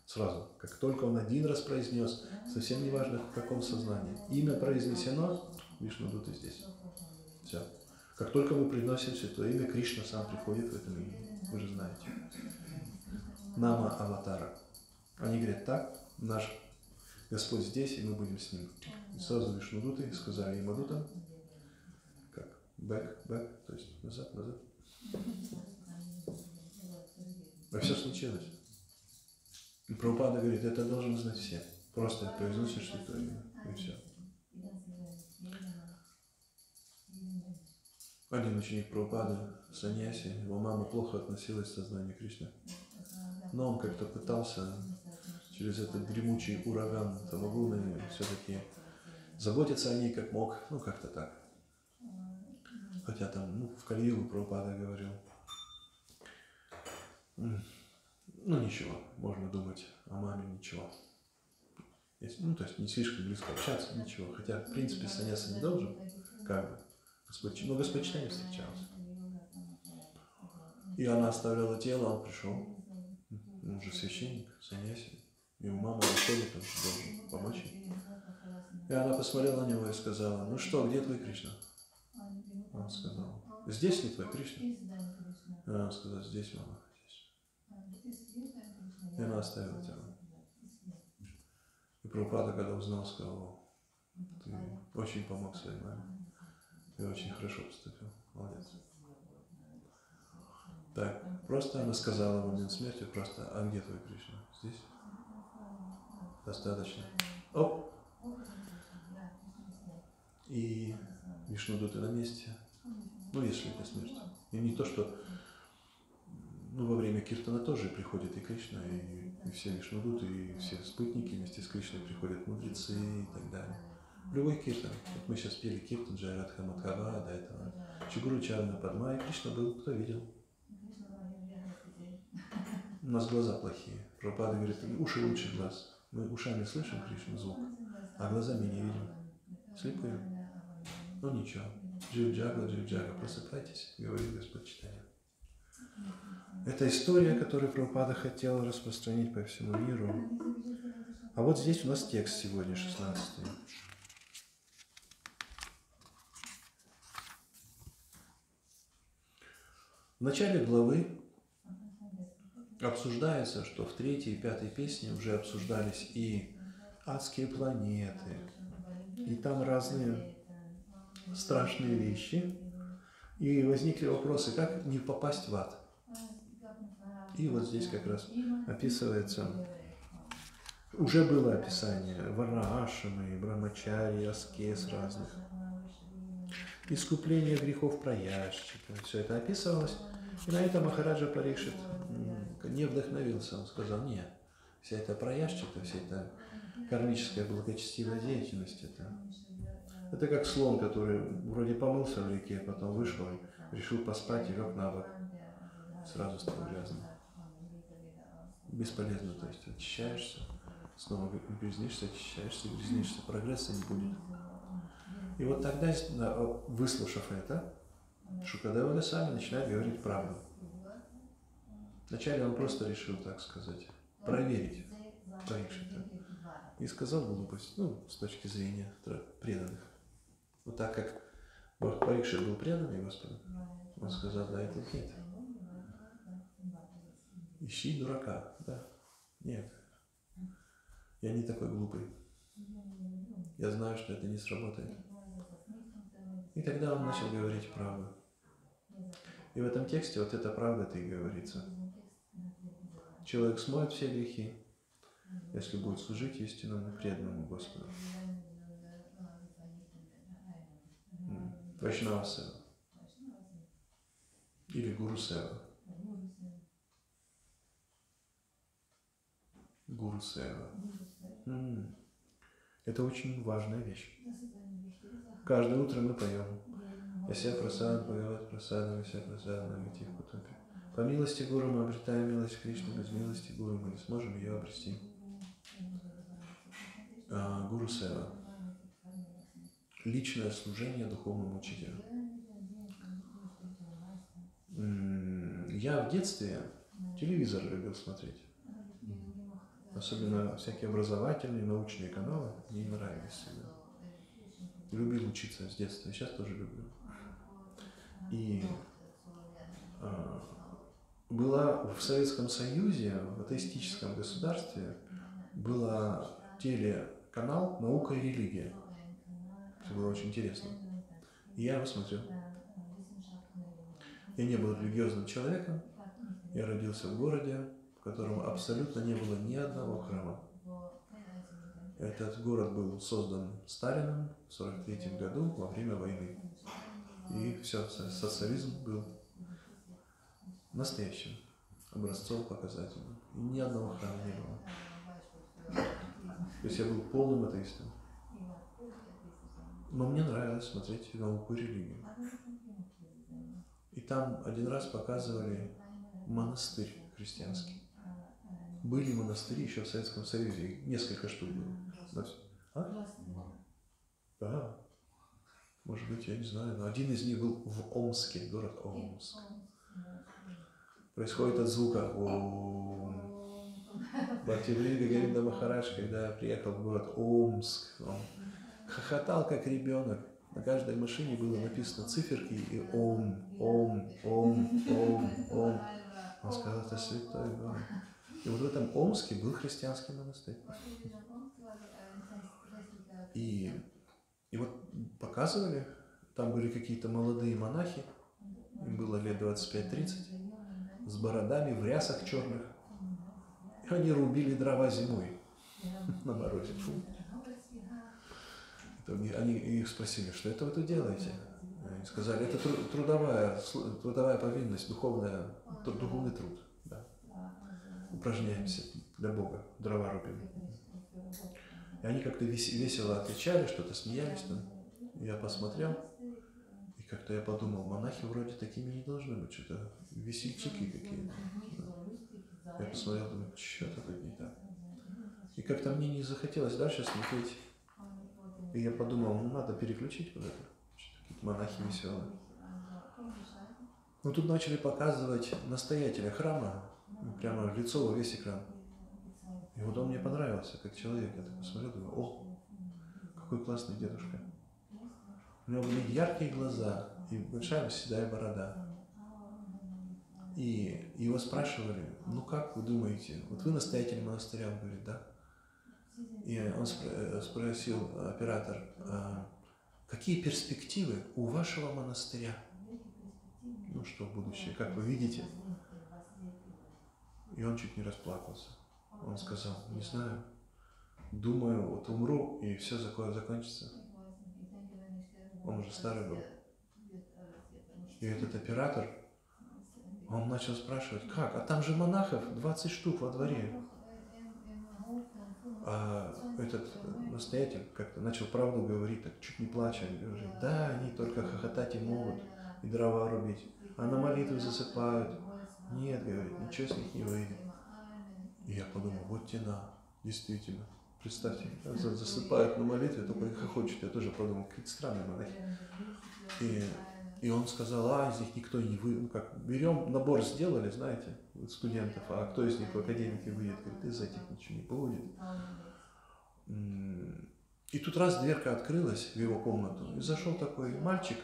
Сразу, как только он один раз произнес, совсем не важно в каком сознании. Имя произнесено, Вишну Дута здесь. Все. Как только мы приносим святое имя, Кришна сам приходит в этом имени. Вы же знаете. Нама Аватара. Они говорят, так, наш Господь здесь, и мы будем с Ним. И сразу Вишнудуты сказали Ямадутам, как, back, back, то есть назад, назад. А все случилось. И Прабхупада говорит, это должны знать все. Просто произносишь святое имя, и все. Один ученик Прабхупады, Саньяси, его мама плохо относилась к сознанию Кришны. Но он как-то пытался через этот дремучий ураган Тамагуны все-таки заботиться о ней как мог, ну как-то так. Хотя там, ну, в Кальюгу Прабхупада говорил, ну ничего, можно думать о маме, ничего. Если- ну, то есть не слишком близко общаться, ничего. Хотя, в принципе, саньяса не должен, как бы. Господь, но Господь Читания встречался. И она оставляла тело, он пришел. Он же священник, саньяси. Его мама выходит, он же должен помочь ей. И она посмотрела на него и сказала, ну что, где твой Кришна? Он сказал, здесь ли твой Кришна? И она сказала, здесь, мама, здесь. И она оставила тело. И Прабхупада, когда узнал, сказал, «О, ты очень помог своей маме. Ты очень хорошо поступил. Молодец. Так, просто она сказала в момент смерти, просто, а где твой Кришна? Здесь? Достаточно. Оп! И Вишнудуты на месте. Ну, если это смерть. И не то, что ну, во время Киртана тоже приходит и Кришна, и, и все Вишнудуты, и все спутники вместе с Кришной приходят мудрецы и так далее. Любой киртан. Вот мы сейчас пели киртан Джайрадха Матхава, до этого Чигуру Чарна Падма, и Кришна был, кто видел? У нас глаза плохие. Прабхупада говорит, уши лучше глаз. Мы ушами слышим Кришну звук, а глазами не видим. Слепые. Ну ничего. Джив-джага, джив-джага, просыпайтесь, говорит Господь Читания. Это история, которую Прабхупада хотел распространить по всему миру. А вот здесь у нас текст сегодня, 16 В начале главы обсуждается, что в третьей и пятой песне уже обсуждались и адские планеты, и там разные страшные вещи. И возникли вопросы, как не попасть в ад. И вот здесь как раз описывается, уже было описание Вараашамы, Брамачари, Аскез разных, искупление грехов проящика, все это описывалось. И на это Махараджа Паришит м, не вдохновился, он сказал, нет, вся эта проящика, вся эта кармическая благочестивая деятельность, это, это как слон, который вроде помылся в реке, потом вышел решил поспать и лег на бок. Сразу стал грязным. бесполезно, то есть очищаешься, снова грязнишься, очищаешься, грязнишься, прогресса не будет. И вот тогда, да, выслушав это, Шукадева сами начинает говорить правду. Вначале он просто решил, так сказать, проверить Парикшита. И сказал глупость, ну, с точки зрения преданных. Но так как Парикшит был преданный Господу, он сказал, да, это нет. Ищи дурака, да. Нет. Я не такой глупый. Я знаю, что это не сработает. И тогда он начал говорить правду. И в этом тексте вот эта правда-то и говорится. Человек смоет все грехи, если будет служить истинному преданному Господу. Вайшнава Сева. Или Гуру Сева. Гуру Сева. Это очень важная вещь. Каждое утро мы поем. Ася прасад, Бхагават прасадам, Ася прасад, Нагатив Путапи. По милости Гуру мы обретаем милость Кришны, без милости Гуру мы не сможем ее обрести. А, Гуру Сева. Личное служение духовному учителю. Я в детстве телевизор любил смотреть. Особенно всякие образовательные, научные каналы мне нравились всегда. Любил учиться с детства, сейчас тоже люблю. И э, была в Советском Союзе, в атеистическом государстве, была телеканал «Наука и религия». Это было очень интересно. И я его смотрел. Я не был религиозным человеком. Я родился в городе, в котором абсолютно не было ни одного храма. Этот город был создан Сталином в 1943 году во время войны. И все, социализм был настоящим, образцово показательным. И ни одного храма не было. То есть я был полным атеистом. Но мне нравилось смотреть науку и религию. И там один раз показывали монастырь христианский. Были монастыри еще в Советском Союзе, несколько штук было. А? Да. Может быть, я не знаю, но один из них был в Омске, город Омск. Происходит от звука Ом. Бхактивида Гаvinda Махарадж, когда приехал в город Омск, он хохотал как ребенок. На каждой машине было написано циферки и Ом, Ом, Ом, Ом, Ом. Он сказал, это святой город. И вот в этом Омске был христианский монастырь. И и вот показывали, там были какие-то молодые монахи, им было лет 25-30, с бородами в рясах черных. И они рубили дрова зимой на морозе. Фу. Они их спросили, что это вы тут делаете? Они сказали, это трудовая, трудовая повинность, духовная, духовный труд. Упражняемся для Бога, дрова рубим. И они как-то весело отвечали, что-то смеялись там. Я посмотрел, и как-то я подумал, монахи вроде такими не должны быть, что-то весельчаки какие-то. Я посмотрел, думаю, что-то тут не так. И как-то мне не захотелось дальше смотреть. И я подумал, ну надо переключить вот это. Какие-то монахи веселые. Ну тут начали показывать настоятеля храма, прямо лицо во весь экран. И вот он мне понравился, как человек. Я так посмотрел, думаю, о, какой классный дедушка. У него были яркие глаза и большая седая борода. И его спрашивали, ну как вы думаете, вот вы настоятель монастыря? Он говорит, да. И он э, спросил оператор, а какие перспективы у вашего монастыря? Ну что, будущее, как вы видите? И он чуть не расплакался. Он сказал, не знаю, думаю, вот умру, и все закончится. Он уже старый был. И этот оператор, он начал спрашивать, как? А там же монахов 20 штук во дворе. А этот настоятель как-то начал правду говорить, так чуть не плача, говорит, да, они только хохотать и могут, и дрова рубить, а на молитву засыпают. Нет, говорит, ничего с них не выйдет. И вот тена, действительно. Представьте, за- засыпают на молитве, только их хохочет. Я тоже подумал, какие странные монахи. И, и он сказал, а, из них никто не вы, ну как, берем, набор сделали, знаете, студентов, а кто из них в академике выйдет? Говорит, из этих ничего не будет. И тут раз дверка открылась в его комнату, и зашел такой мальчик,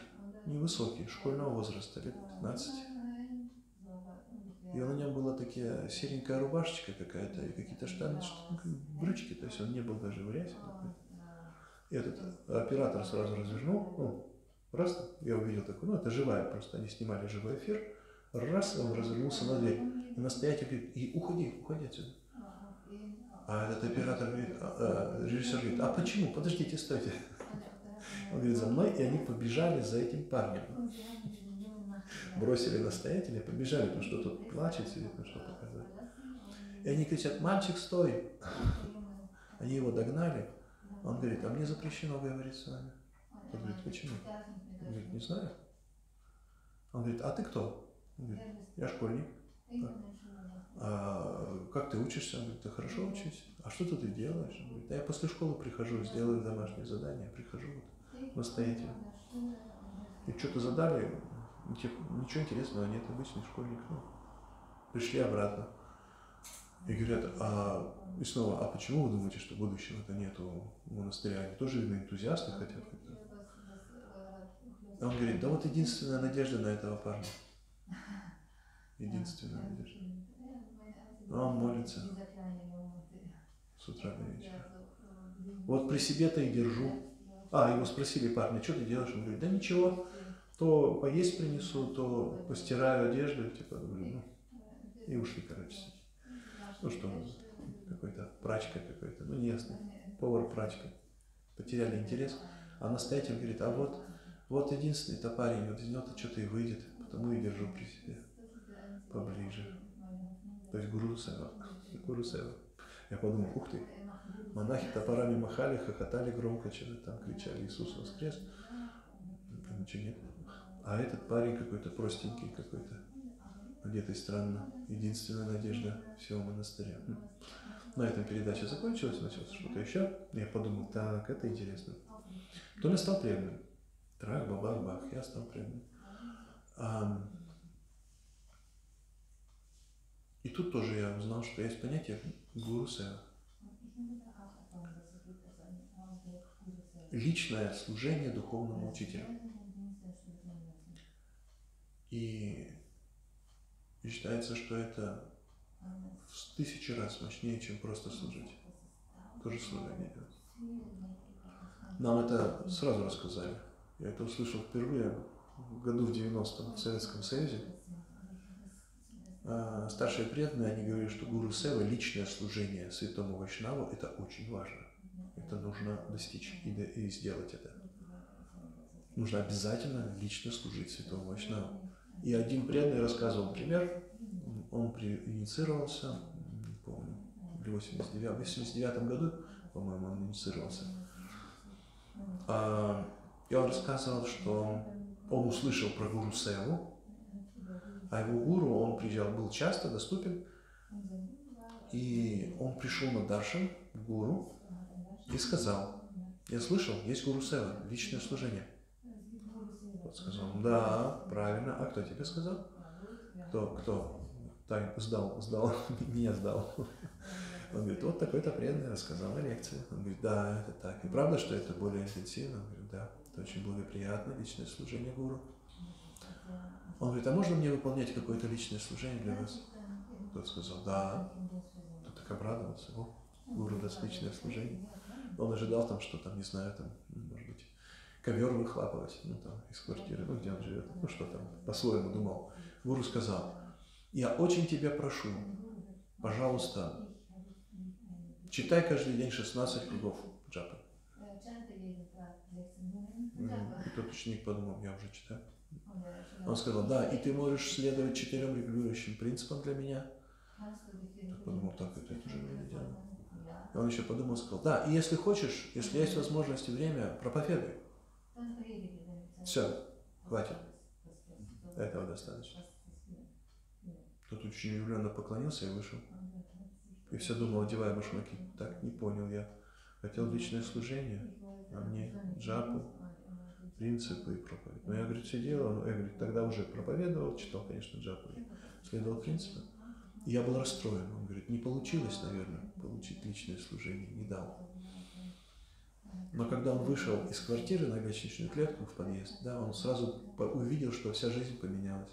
невысокий, школьного возраста, лет 15. И на нем была такая серенькая рубашечка какая-то, и какие-то штаны, что- ну, брючки, то есть он не был даже в рясе. И этот оператор сразу развернул, ну, раз, я увидел такой, ну, это живая, просто они снимали живой эфир, раз, он развернулся на дверь, и настоятель говорит, и уходи, уходи отсюда. А этот оператор говорит, а, а, режиссер говорит, а почему? Подождите, стойте. Он говорит, за мной, и они побежали за этим парнем. Бросили настоятеля, побежали, потому что тот плачет, сидит, ну что показать. И они кричат, мальчик, стой! Они его догнали. Он говорит, а мне запрещено говорить с вами. Он говорит, почему? Он говорит, не знаю. Он говорит, а ты кто? Он говорит, я школьник. А как ты учишься? Он говорит, да хорошо учусь. А что ты тут делаешь? Он говорит, да я после школы прихожу, сделаю домашнее задание, прихожу вот настоятель. И что-то задали, типа, ничего интересного нет, обычный школьник. Ну, пришли обратно. И говорят, а и снова, а почему вы думаете, что будущего-то нету в монастыря? Они тоже, видно, энтузиасты хотят. А он говорит, да вот единственная надежда на этого парня. Единственная надежда. А он молится с утра до вечера. Вот при себе-то и держу. А, его спросили парни, что ты делаешь? Он говорит, да ничего, то поесть принесу, то постираю одежду, типа, говорю, ну, и ушли, короче. Ну что, какой-то прачка какой-то, ну неясно, повар-прачка. Потеряли интерес. А настоятель говорит, а вот, вот единственный-то парень, вот из него-то что-то и выйдет, потому и держу при себе поближе. То есть Гуру Сева. Гуру Сева. Я подумал, ух ты, монахи топорами махали, хохотали громко, что-то там кричали, Иисус воскрес. Ничего нет. А этот парень какой-то простенький какой-то, одетый странно. Единственная надежда всего монастыря. На этом передача закончилась, началось что-то еще. Я подумал, так, это интересно. Потом я стал преданным. Трах, бабах, бах, я стал преданным. Ам, И тут тоже я узнал, что есть понятие гуру сева. Личное служение духовному учителю. И и считается, что это в тысячи раз мощнее, чем просто служить. Тоже служение делать. Нам это сразу рассказали. Я это услышал впервые в году в 90-м в Советском Союзе. А, Старшие преданные, они говорили, что гуру сева, личное служение святому Вайшнаву, это очень важно. Это нужно достичь и, до- и сделать это. Нужно обязательно лично служить святому Вайшнаву. И один преданный рассказывал пример. Он инициировался, не помню, в 89, в 89 году, по-моему, он инициировался. А, И он рассказывал, что он услышал про гуру Севу, а его гуру, он приезжал, был часто доступен, и он пришел на Даршан к гуру и сказал, я слышал, есть гуру Сева, личное служение. Тот сказал, да, правильно, а кто тебе сказал? Кто, кто? Так, сдал, сдал, меня сдал. Он говорит, вот такой-то преданный рассказал на лекции. Он говорит, да, это так. И правда, что это более интенсивно? Он говорит, да, это очень благоприятно, личное служение гуру. Он говорит, а можно мне выполнять какое-то личное служение для вас? Тот сказал, да. Тот так обрадовался, о, гуру даст личное служение. Он ожидал там, что там, не знаю, там, ковер выхлапывать, ну там, из квартиры, ну где он живет, ну что там, по-своему думал. Гуру сказал, я очень тебя прошу, пожалуйста, читай каждый день 16 кругов джапы. И тот ученик подумал, я уже читаю. Он сказал, да, и ты можешь следовать четырем регулирующим принципам для меня. Тот подумал, так, это я тоже вроде делаю. И он еще подумал, сказал, да, и если хочешь, если есть возможность и время, проповедуй. Все, хватит. Этого достаточно. Тот очень удивленно поклонился и вышел. И все думал, одевая башмаки. Так, не понял я. Хотел личное служение, а мне джапу, принципы и проповедь. Но я, говорит, сидел, я, говорит, тогда уже проповедовал, читал, конечно, джапу, следовал принципам. И я был расстроен. Он говорит, не получилось, наверное, получить личное служение, не дал. Но когда он вышел из квартиры на гостиничную клетку в подъезд, да, он сразу увидел, что вся жизнь поменялась.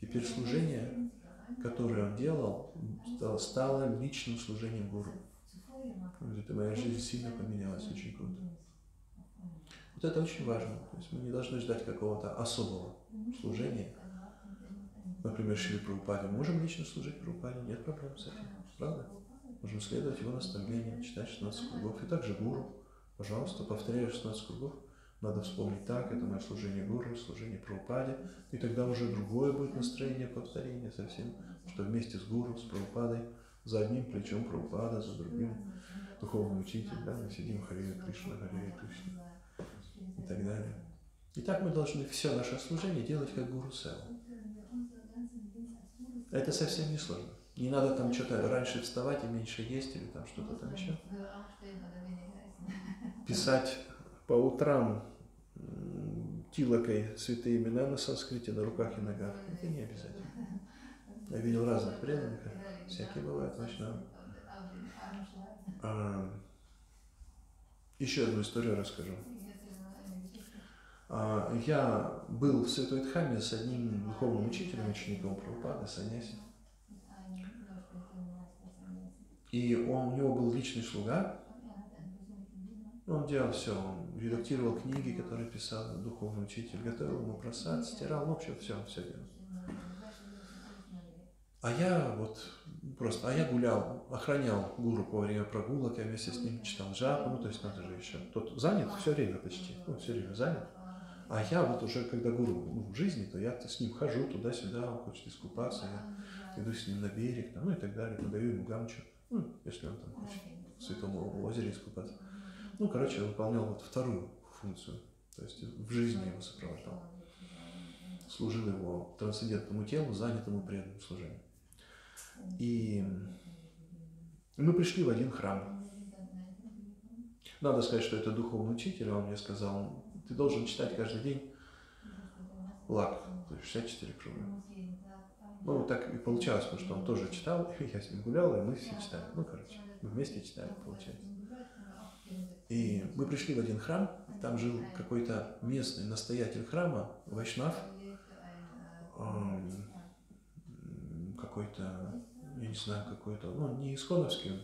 Теперь служение, которое он делал, стало, стало личным служением гуру. И моя жизнь сильно поменялась, очень круто. Вот это очень важно. То есть мы не должны ждать какого-то особого служения. Например, Шри Прабхупаде. Можем лично служить Прабхупаде, нет проблем с этим. Правда? Можем следовать его наставлениям, читать 16 кругов. И также гуру. Пожалуйста, повторяю 16 кругов. Надо вспомнить так, это мое служение гуру, служение Прабхупаде. И тогда уже другое будет настроение повторения совсем, что вместе с гуру, с Прабхупадой, за одним плечом Прабхупада, за другим духовный учитель, да, мы сидим Харе Кришна, Харе Кришна и так далее. И так мы должны все наше служение делать как Гуру Сева. Это совсем не сложно. Не надо там что-то раньше вставать и меньше есть или там что-то там еще. Писать по утрам м, тилакой святые имена на санскрите, на руках и ногах. Это не обязательно. Я видел разных преданных, всякие бывают, вайшнавы. А, еще одну историю расскажу. А, Я был в Святой Дхаме с одним духовным учителем, учеником Прабхупады, Саняси. И он, у него был личный слуга. Он делал все, он редактировал книги, которые писал духовный учитель, готовил ему просад, стирал, в общем, все, все делал. А я вот просто, а я гулял, охранял гуру по время прогулок, я вместе с ним читал джапу, ну то есть надо же еще. Тот занят все время почти, ну все время занят. А я вот уже, когда гуру ну, в жизни, то я с ним хожу туда-сюда, он хочет искупаться, я иду с ним на берег, там, ну и так далее, подаю ему гамчу, ну, если он там хочет в Святом озере искупаться. Ну, короче, я выполнял вот вторую функцию, то есть в жизни его сопровождал. Служил его трансцендентному телу, занятому преданным служением. И мы пришли в один храм. Надо сказать, что это духовный учитель, он мне сказал, ты должен читать каждый день лак, то есть 64 круга. Ну, так и получалось, потому что он тоже читал, и я с ним гулял, и мы все читали. Ну, короче, мы вместе читали, получается. И мы пришли в один храм, там жил какой-то местный настоятель храма, Вайшнав, эм, какой-то, я не знаю, какой-то, ну, не исконовский, он,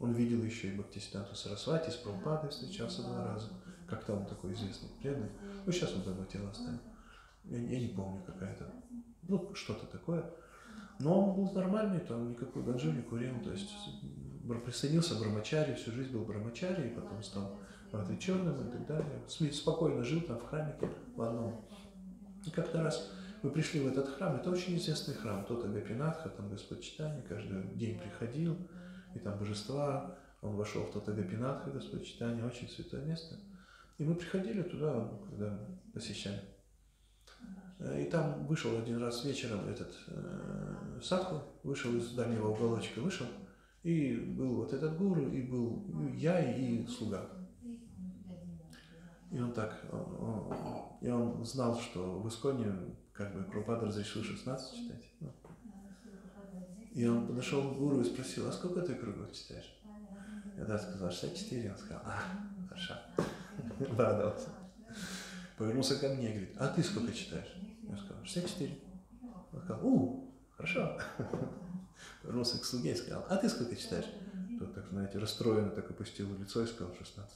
он видел еще и Бхактисиданту Сарасвати, с Прабхупадой встречался два раза, как там такой известный преданный. Ну, сейчас он давно тело оставил. Я, я не помню, какая-то, ну, что-то такое. Но он был нормальный, там никакой ганджу не курил, то есть присоединился к Брамачаре, всю жизнь был Брамачаре, и потом стал черным и так далее. Спокойно жил там в храмике в одном. И как-то раз мы пришли в этот храм, это очень известный храм, тот Агапинатха, там Господь Читания, каждый день приходил, и там божества, он вошел в тот Агапинатха, Господь Читания, очень святое место. И мы приходили туда, когда посещали. И там вышел один раз вечером этот э, садху, вышел из дальнего уголочка, вышел, и был вот этот гуру, и был я и слуга. И он так, он- он- и он знал, что в Исконе как бы Крупада разрешил 16 читать. ну. И он подошел к гуру и спросил, а сколько ты кругов читаешь? Я тогда сказал, 64. Он сказал, а, хорошо. Обрадовался. Повернулся ко мне и говорит, а ты сколько читаешь? Я сказал, 64. Он сказал, у, хорошо. Повернулся к слуге и сказал, а ты сколько читаешь? Тот так, знаете, расстроенно так опустил лицо и сказал, 16.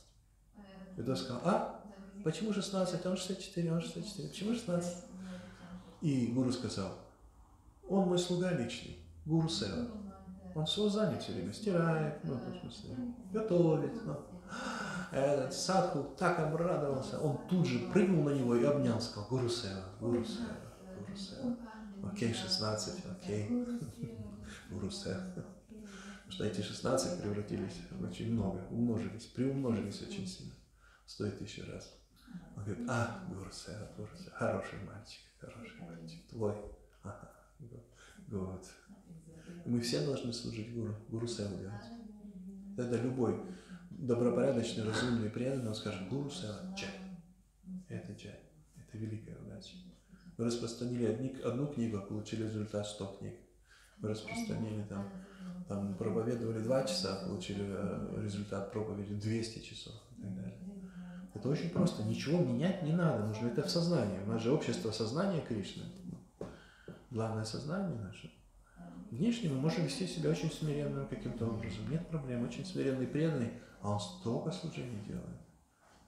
И тот сказал, а, почему 16? Он 64, он 64. Почему 16? И гуру сказал, он мой слуга личный, гуру Сева. Он все занят все время, стирает, ну, в смысле, готовит. Ну. Этот садху так обрадовался, он тут же прыгнул на него и обнял, сказал, гуру Сева, гуру Сева, гуру Сева. Окей, 16, окей, Сева. Потому что эти 16 превратились в очень много, умножились, приумножились очень сильно. Стоит еще раз. Он говорит, а, Гуру Сева, хороший мальчик, хороший мальчик, твой. Ага, вот. Мы все должны служить гуру, гуру севу делать. Тогда любой добропорядочный, разумный, преданный, он скажет, гуру сева, чай. Это чай. Это великая удача. Мы распространили одни, одну книгу, а получили результат 100 книг. Распространили там, там проповедовали 2 часа, а получили э, результат проповеди 200 часов и так далее. Это очень просто. Ничего менять не надо. Нужно это в сознании. У нас же общество сознания Кришны. Главное сознание наше. Внешне мы можем вести себя очень смиренно каким-то образом. Нет проблем. Очень смиренный, преданный, а он столько служений делает.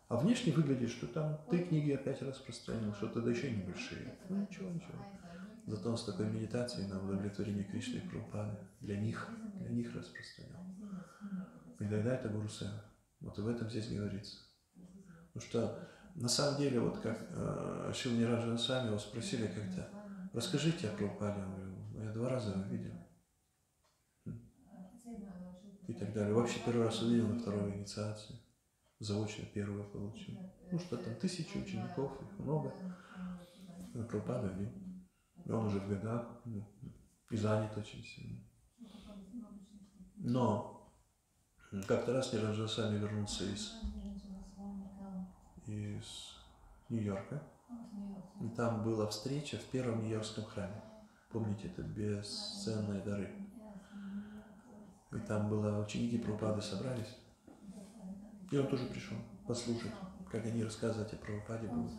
А внешне выглядит, что там ты книги опять распространил, что-то да еще небольшие. Ну ничего, ничего. Зато он с такой медитацией на удовлетворение Кришны и Прабхупады для них, для них распространял. И тогда это Гуру Сева. Вот об этом здесь говорится. Потому что на самом деле, вот как э, Шил Ниража сами его спросили как-то, расскажите о Прабхупаде. Он говорил, «Ну, я два раза его видел. И так далее. Вообще первый раз увидел на второй инициации. Заочно первую получил. Ну что там, тысячи учеников, их много. А Прабхупада один. И он уже в годах ну, и занят очень сильно. Но как-то раз Ниранджа сами вернулся из, из Нью-Йорка. И там была встреча в первом Нью-Йоркском храме. Помните, это бесценные дары. И там было ученики Прабхупады собрались. И он тоже пришел послушать, как они рассказывают о Прабхупаде будут.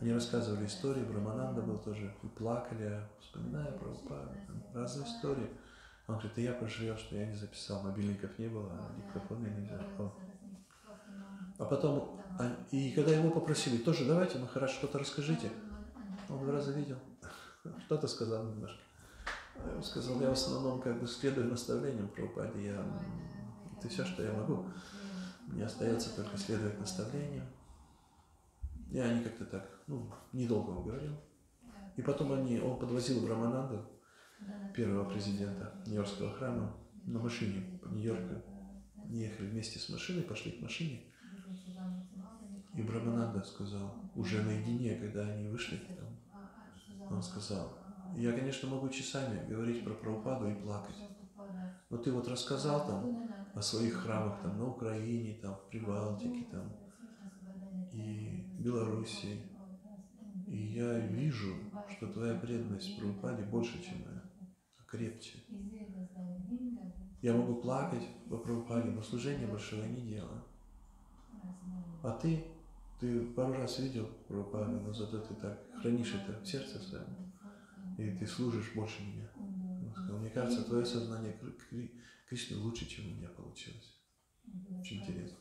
Они рассказывали истории, Брамананда был тоже, и плакали, вспоминая там разные истории. Он говорит, и я пожалел, что я не записал, мобильников не было, а диктофона не взял. А потом, а, и когда его попросили, тоже давайте, Махарадж, что-то расскажите. Он два раза видел, что-то сказал немножко. А Я сказал, я в основном как бы следую наставлениям Прабхупаде, я, это все, что я могу. Мне остается только следовать наставлениям. И они как-то так, ну, недолго он говорил. И потом они, он подвозил Брамананду, первого президента Нью-Йоркского храма, на машине. Они ехали вместе с машиной, пошли к машине. И Брамананда сказал, уже наедине, когда они вышли там, он сказал, я, конечно, могу часами говорить про Прабхупаду и плакать. Но ты вот рассказал там о своих храмах там на Украине, там в Прибалтике, там и Белоруссии. И я вижу, что твоя преданность Прабхупаде больше, чем моя, крепче. Я могу плакать по Прабхупаде, но служения большого не делаю. А ты, ты пару раз видел Прабхупаду, но зато ты так хранишь это в сердце своем, и ты служишь больше меня. Он сказал, мне кажется, твое сознание Кришны лучше, чем у меня получилось. Очень интересно.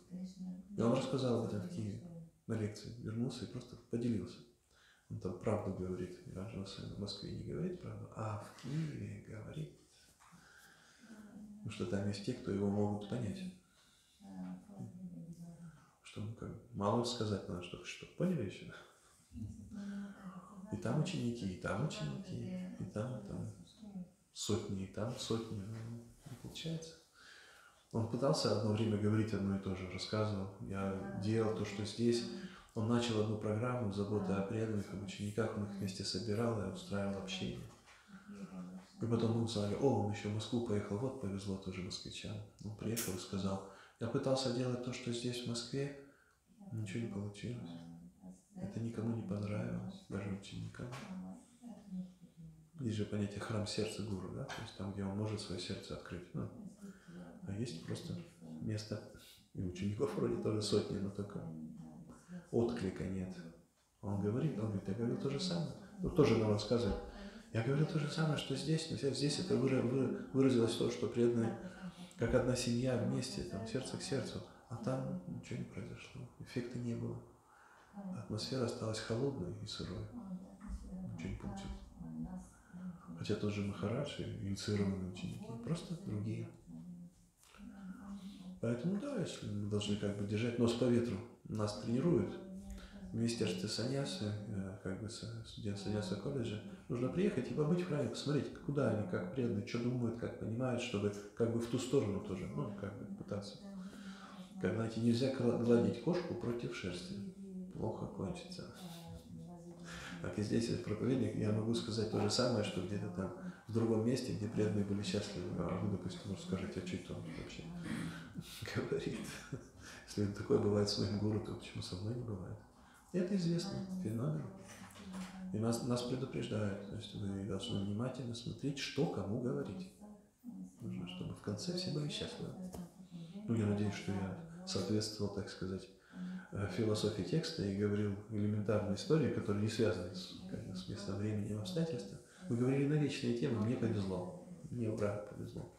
И он рассказал об этом в Киеве на лекции. Вернулся и просто поделился. Он там правду говорит. И Раджа в Москве не говорит правду, а в Киеве говорит. Потому что там есть те, кто его могут понять. Что ну, как, мало сказать надо, чтобы что, поняли еще? И там ученики, и там ученики, и там, там сотни, и там сотни. Ну, не получается. Он пытался одно время говорить одно и то же, рассказывал. Я делал то, что здесь. Он начал одну программу заботы о преданных, учениках, он их вместе собирал и устраивал общение. И потом мы узнали, о, он еще в Москву поехал, вот повезло тоже москвичам. Он приехал и сказал, я пытался делать то, что здесь в Москве, ничего не получилось. Это никому не понравилось, даже ученикам. Есть же понятие храм сердца гуру, да, то есть там, где он может свое сердце открыть. Ну, а есть просто место, и учеников вроде тоже сотни, но только отклика нет. Он говорит, он говорит, я говорил то же самое. Ну, тоже нам рассказывает. Я говорил то же самое, что здесь, но здесь это выразилось то, что преданные, как одна семья вместе, там, сердце к сердцу, а там ничего не произошло, эффекта не было. Атмосфера осталась холодной и сырой. Ничего не получилось. Хотя тоже Махарадж и инициированные ученики, просто другие. Поэтому да, если мы должны как бы держать нос по ветру, нас тренируют в Министерстве саньясы, как бы студент саньяса колледжа, нужно приехать и побыть в храме, посмотреть, куда они, как преданные, что думают, как понимают, чтобы как бы в ту сторону тоже, ну, как бы пытаться. Как, знаете, нельзя гладить кошку против шерсти. Плохо кончится. Так и здесь, как проповедник, я могу сказать то же самое, что где-то там в другом месте, где преданные были счастливы, а вы, допустим, может, скажете, а что он вообще говорит. Если такое бывает с моим гуру, то почему со мной не бывает? И это известно, феномен. И нас, нас предупреждают, то есть вы должны внимательно смотреть, что кому говорить. Нужно, чтобы в конце все были счастливы. Ну, я надеюсь, что я соответствовал, так сказать, э, философии текста и говорил элементарные истории, которые не связаны с, как с местом, временем, обстоятельством. Мы говорили на вечные темы, мне повезло. Мне, ура, повезло.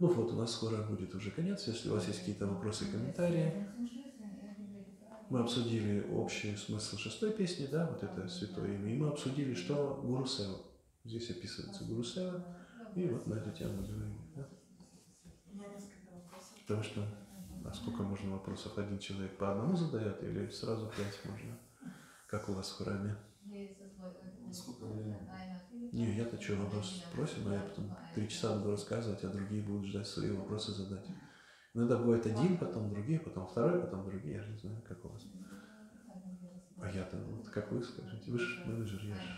Ну вот, у нас скоро будет уже конец. Если у вас есть какие-то вопросы, комментарии. Мы обсудили общий смысл шестой песни, да, вот это святое имя. И мы обсудили, что Гуру Сева. Здесь описывается Гуру Сева. И вот на эту тему мы говорили. Да? Потому что, а сколько можно вопросов один человек по одному задает или сразу пять можно? Как у вас в храме? Сколько времени? Не, я-то что, вопрос спросим, а я потом три часа буду рассказывать, а другие будут ждать свои вопросы задать. Иногда бывает один, потом другие, потом второй, потом другие. Я же не знаю, как у вас. А я-то, вот как вы скажете, вы же менеджер, я же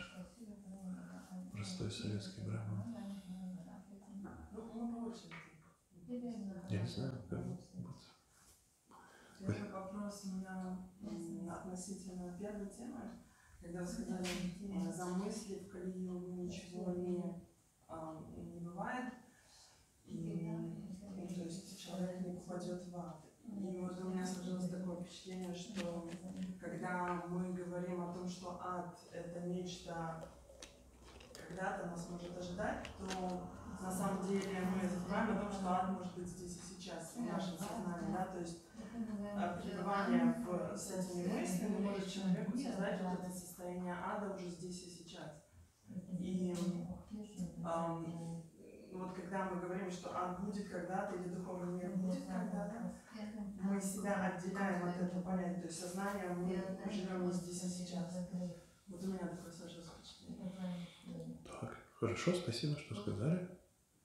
простой советский браман. Ну. Я не знаю, как. Первый вопрос у меня относительно первой темы. Когда сказали, э, за мысли в Кали-йогу ничего не, а, не бывает, и, ну, то есть человек не попадет в ад. И вот у меня сложилось такое впечатление, что когда мы говорим о том, что ад – это нечто когда-то нас может ожидать, то на самом деле мы забываем о том, что ад может быть здесь и сейчас, в нашем сознании, да, то есть а, пребывание в, с этими мыслями может человеку создать вот это состояние ада уже здесь и сейчас. И ам, вот когда мы говорим, что ад будет когда-то или духовный мир будет когда-то, мы себя отделяем от этого понятия, то есть сознание мы живем не здесь и сейчас. Вот у меня такое сложилось впечатление. Так, хорошо, спасибо, что сказали.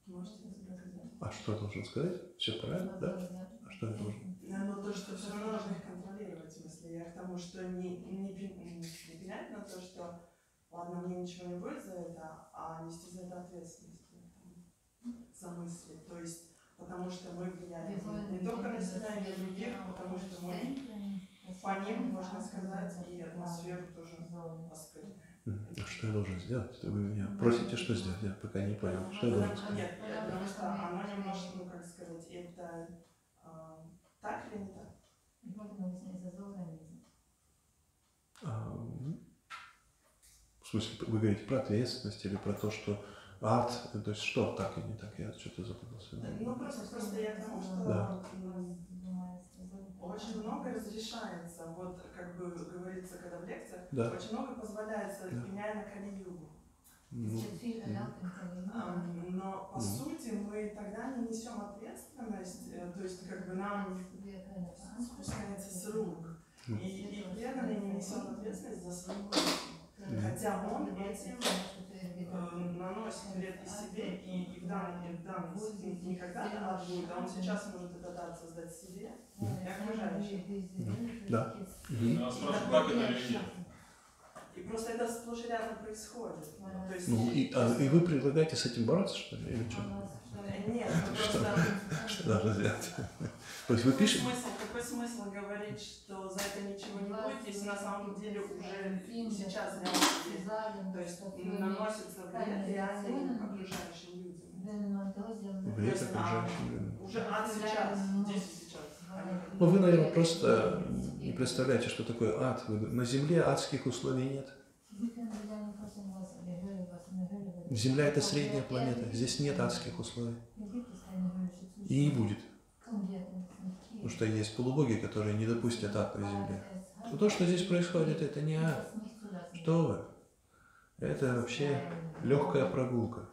Можете сказать? А что я должен сказать? Все правильно, да? А что я должен? Но то, что все равно нужно их контролировать, в смысле, я к тому, что не, не, не пенять на то, что ладно, мне ничего не будет за это, а нести за это ответственность за мысли. То есть, потому что мы влияем не только на себя, и на других, потому что мы по ним, можно сказать, и атмосферу тоже оскорбляем. М, А что я должен сделать? Вы меня просите, что сделать? Я пока не понял. Что я должен сказать? Нет, потому что оно немножко, ну как сказать, это а, так или не так? А, м, в смысле, вы говорите про ответственность или про то, что ад, то есть что так и не так? Я что-то запутался. Ну просто, просто я к тому, что Да. очень много разрешается, вот как бы говорится, когда в лекциях, Да. очень много позволяется, Да. пеняя на Кали-югу. Ну, Ам, Но по Мгм. сути мы тогда не несем ответственность, э, то есть как бы нам спускается с рук. И, и преданный не несет ответственность за свою мысль. Хотя он этим э, наносит вред и себе, и, и в данном, и в случае не будет, а он сейчас может этот ад создать себе, и окружающим. Да. Мгм. Нас спрашивают, как это или нет. И просто это сплошь и рядом происходит. То есть, Ну, и, а, и вы предлагаете с этим бороться, что ли, или что? э, нет, ну просто... Что должно сделать? То есть вы пишете? смысл, какой смысл говорить, что за это ничего не будет, если на самом деле уже сейчас реально? То есть наносится вред реальным окружающим людям. Вред а, окружающим людям. Уже ад сейчас, здесь Ну, вы, наверное, просто не представляете, что такое ад. На Земле адских условий нет. Земля – это средняя планета. Здесь нет адских условий. И не будет. Потому что есть полубоги, которые не допустят ад на Земле. Но то, что здесь происходит, это не ад. Что вы? Это вообще легкая прогулка.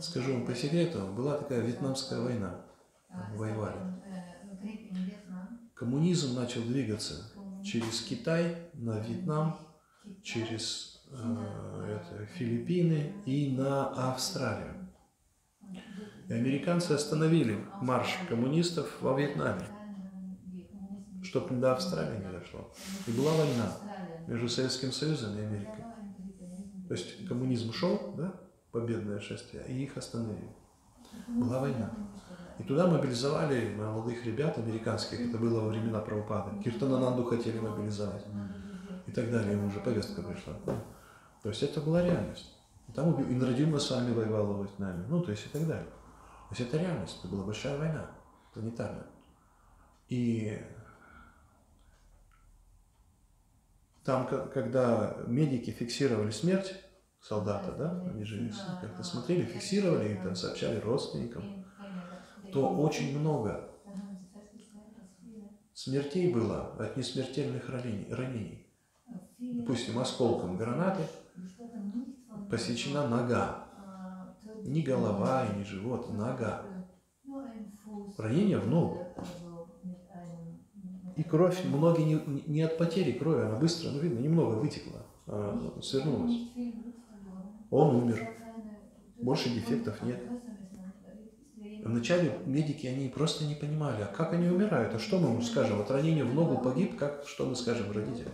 Скажу вам по секрету, была такая вьетнамская война. Воевали. Коммунизм начал двигаться через Китай на Вьетнам, через э, это, Филиппины и на Австралию. И американцы остановили марш коммунистов во Вьетнаме, чтобы до Австралии не дошло. И была война. между Советским Союзом и Америкой. То есть коммунизм шел, да, победное шествие, и их остановили. Была война. И туда мобилизовали молодых ребят американских, это было во времена правопада. Киртанананду хотели мобилизовать и так далее, ему уже повестка пришла. То есть это была реальность. Там Индрадюмна с вами воевала во Вьетнаме, ну, то есть и так далее. То есть это реальность, это была большая война, планетарная. И там, ко- когда медики фиксировали смерть солдата, да, они же как-то смотрели, фиксировали и там сообщали родственникам, то очень много смертей было от несмертельных ранений. Допустим, осколком гранаты посечена нога. Не голова и не живот, нога. Ранение в ногу. И кровь, многие не, не от потери крови, она быстро, ну видно, немного вытекла, а, свернулась. Он умер. Больше дефектов нет. Вначале медики, они просто не понимали, а как они умирают, а что мы ему скажем? От ранения в ногу погиб, как, что мы скажем родителям?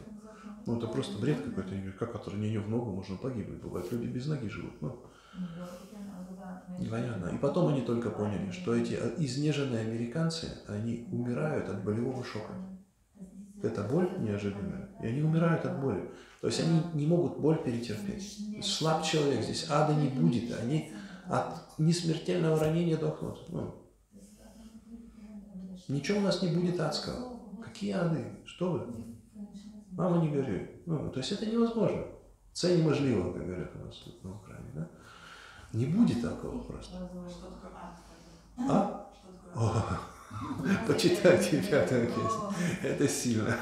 Ну, это просто бред какой-то. Как от ранения в ногу можно погибнуть? Бывает, люди без ноги живут. Ну, Понятно. И потом они только поняли, что эти изнеженные американцы, они умирают от болевого шока. Это боль неожиданная, и они умирают от боли. То есть они не могут боль перетерпеть. Слаб человек здесь, ада не будет. Они от несмертельного ранения дохнут. Ну, ничего у нас не будет адского. Какие ады? Что вы? Мама не горюй. Ну, то есть это невозможно. Це неможливо, как говорят у нас тут на Украине. Да? Не будет такого просто. А? О, почитайте пятую. Это сильно.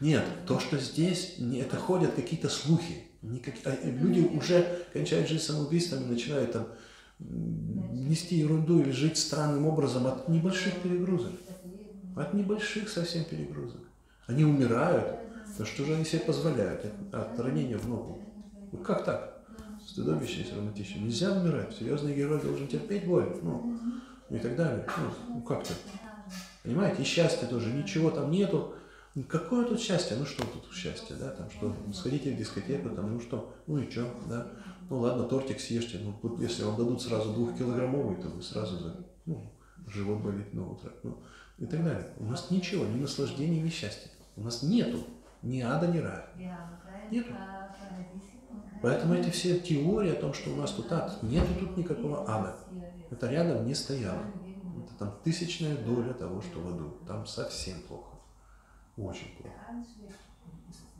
Нет, то, что здесь, это ходят какие-то слухи. Никак- а, люди уже кончают жизнь самоубийствами, начинают там нести ерунду или жить странным образом от небольших перегрузок. От небольших совсем перегрузок. Они умирают. Но что же они себе позволяют от, ранения в ногу? Ну как так? Стыдобище есть романтично. Нельзя умирать. Серьезный герой должен терпеть боль. Ну, и так далее. Ну, ну как так? Понимаете? И счастья тоже. Ничего там нету. Какое тут счастье? Ну что тут счастье, да? Там что? Сходите в дискотеку, там, ну что? Ну и что, да? Ну ладно, тортик съешьте. Ну, вот если вам дадут сразу двухкилограммовый, то вы сразу за, ну, живот болит на утро. Ну, и так далее. У нас ничего, ни наслаждения, ни счастья. У нас нету ни ада, ни рая. Нету. Поэтому эти все теории о том, что у нас тут ад, нету тут никакого ада. Это рядом не стояло. Это там тысячная доля того, что в аду. Там совсем плохо. Очень плохо.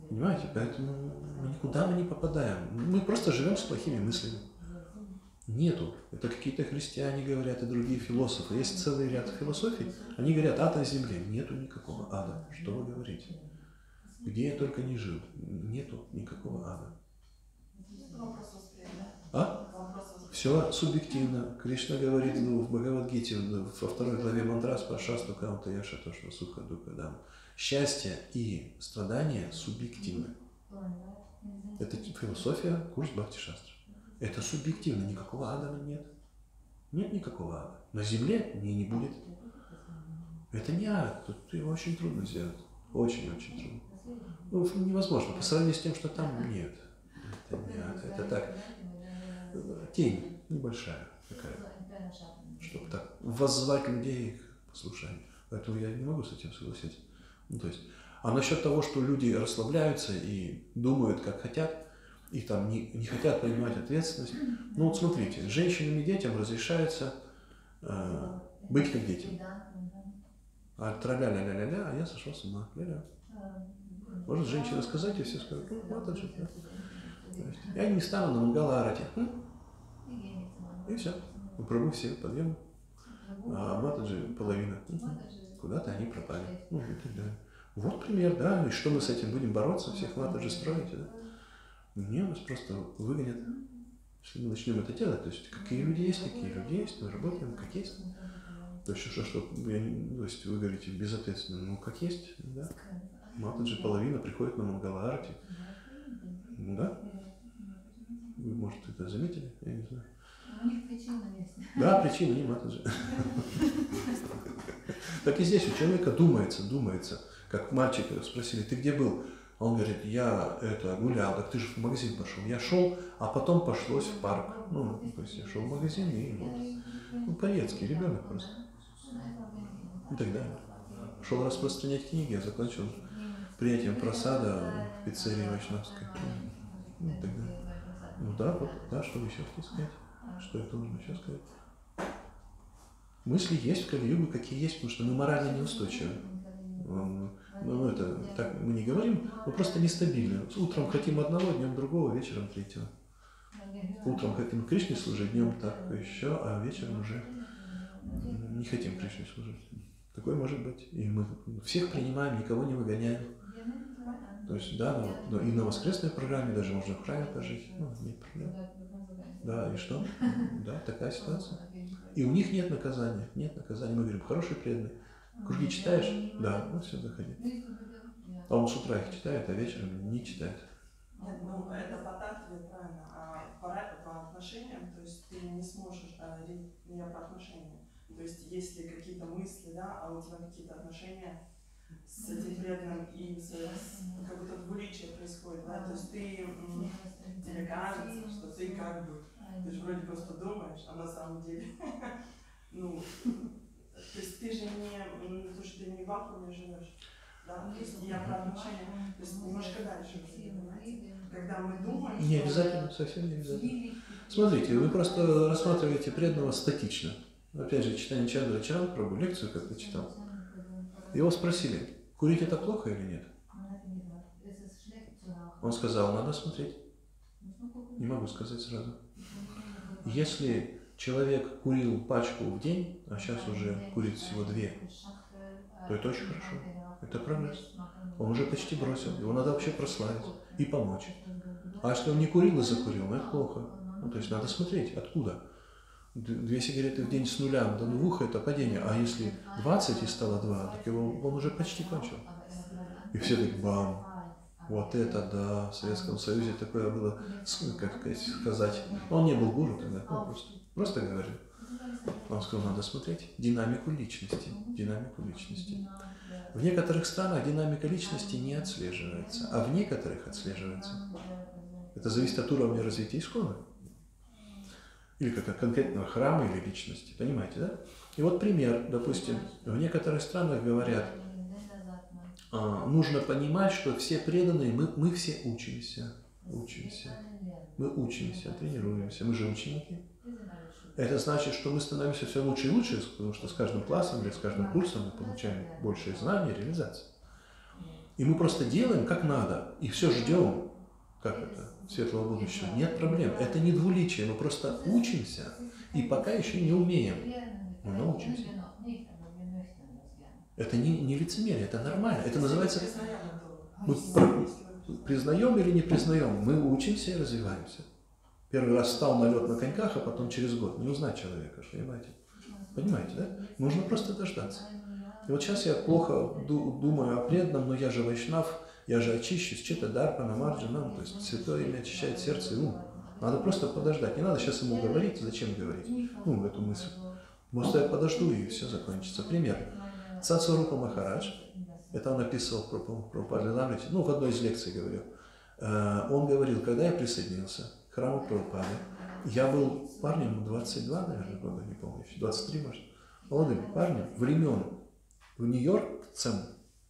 Понимаете? Поэтому никуда мы не попадаем. Мы просто живем с плохими мыслями. Нету. Это какие-то христиане говорят и другие философы. Есть целый ряд философий. Они говорят, ад на земле. Нету никакого ада. Что вы говорите? Где я только не жил. Нету никакого ада. А? Все субъективно. Кришна говорит ну, в Бхагавадгите, во второй главе мантрас Пашасту Каунта Яша Тошна Суха Духа Дам. Счастье и страдания субъективны. Это философия, курс Бхакти Шастра. Это субъективно, никакого ада нет. Нет никакого ада. На земле не, не будет. Это не ад, тут его очень трудно сделать. Очень-очень трудно. Ну, невозможно. По сравнению с тем, что там нет. Это не ад. Это так, тень небольшая такая, чтобы так воззвать людей к послушанию. Поэтому я не могу с этим согласиться. Ну, то есть, а насчет того, что люди расслабляются и думают, как хотят, и там не, не хотят принимать ответственность. Ну вот смотрите, женщинам и детям разрешается э, быть как дети. А тра-ля-ля-ля-ля-ля, а я сошел с ума. Ля-ля. Может женщина сказать, и все скажут, ну, вот это же. да». Есть, я не стану на Мангаларате. М? И все. Пробу все подъем. А Матаджи половина. Мгм. Куда-то они пропали. Ну, и так далее. Вот пример, да. И что мы с этим будем бороться, всех Матаджи строить, да? Не, нас просто выгонят, если мы начнем это делать. То есть, какие люди есть, такие люди есть, мы работаем как есть. То есть, что, что, я то есть вы говорите безответственно, ну, как есть, да. Матаджи половина приходит на Мангалаарти. Ну, да? Вы, может, это заметили? Я не знаю. Причина. Да, причина не Матаджи. Так и здесь у человека думается, думается. Как мальчика спросили, ты где был? А он говорит, я это гулял, так ты же в магазин пошел. Я шел, а потом пошлось в парк. Ну, то есть я шел в магазин и вот. Ну, по-детски, ребенок просто. И так далее. Шел распространять книги, а закончил приятием просада в пиццерии Вайшнавской. Ну, и так далее. Ну да, вот, да, что еще хотите сказать? Что я должен еще сказать? Мысли есть в Кали-Югу, какие есть, потому что мы морально неустойчивы. М, Ну, ну, это так мы не говорим, мы просто нестабильны. Утром хотим одного, днем другого, вечером третьего. Утром хотим Кришне служить, днем так еще, а вечером уже не хотим Кришне служить. Такое может быть. И мы всех принимаем, никого не выгоняем. То есть, да, ну, ну, и на воскресной программе даже можно в храме пожить. Ну, нет проблем. Да, и что? Да, такая ситуация. И у них нет наказания. Нет наказания. Мы говорим, хороший преданный. Круги читаешь? Да, ну все, заходи. А он с утра их читает, а вечером не читает. Нет, ну это по тактике правильно, а по, по отношениям, то есть ты не сможешь, а, ре- я про отношения. То есть если какие-то мысли, да, а у тебя какие-то отношения с этим преданным и с, как будто двуличие происходит, да, то есть ты, тебе кажется, что ты как бы, ты же вроде просто думаешь, а на самом деле, ну, то есть ты же не, м, то, что ты не в вакууме живешь, да, то есть я про отношения, то есть немножко дальше, понимаете? когда мы думаем, Не обязательно, совсем не обязательно. Смотрите, вы просто рассматриваете преданного статично. Опять же, читание Чандра Чаран лекцию как-то читал. Его спросили, курить это плохо или нет? Он сказал, надо смотреть. Не могу сказать сразу. Если человек курил пачку в день, а сейчас уже курит всего две, то это очень хорошо. Это прогресс. Он уже почти бросил. Его надо вообще прославить и помочь. А если он не курил и закурил, ну это плохо. Ну, то есть надо смотреть, откуда. Две сигареты в день с нуля до двух – это падение. А если 20 и стало 2, так его, он уже почти кончил. И все так бам. Вот это да, в Советском Союзе такое было, как сказать. Он не был гуру тогда, он просто, просто говорил. Он сказал, надо смотреть динамику личности, динамику личности. В некоторых странах динамика личности не отслеживается, а в некоторых отслеживается. Это зависит от уровня развития искона. Или как от конкретного храма или личности. Понимаете, да? И вот пример, допустим, в некоторых странах говорят, нужно понимать, что все преданные, мы, мы все учимся. Учимся. Мы учимся, тренируемся. Мы же ученики. Это значит, что мы становимся все лучше и лучше, потому что с каждым классом или с каждым курсом мы получаем больше знаний реализации. И мы просто делаем как надо, и все ждем, как это, светлого будущего. Нет проблем. Это не двуличие, мы просто учимся, и пока еще не умеем. Мы научимся. Это не, не лицемерие, это нормально. Это называется. Мы про- признаем или не признаем, мы учимся и развиваемся. Первый раз встал на лед на коньках, а потом через год не узнать человека, понимаете? Понимаете, да? Нужно просто дождаться. И вот сейчас я плохо ду- думаю о преданном, но я же вайшнав, я же очищусь, чета дарпана, марджанам, то есть святое имя очищает сердце и ум. Надо просто подождать. Не надо сейчас ему говорить, зачем говорить? Ну, эту мысль. Просто я подожду, и все закончится. Пример. Сацурупа Махарадж, это он описывал про, про Паралиламрити, ну, в одной из лекций говорил. Э, Он говорил, когда я присоединился к храму Прабхупады, я был парнем 22, наверное, года, не помню, еще 23, может, молодым парнем, времен в Нью-Йоркцем,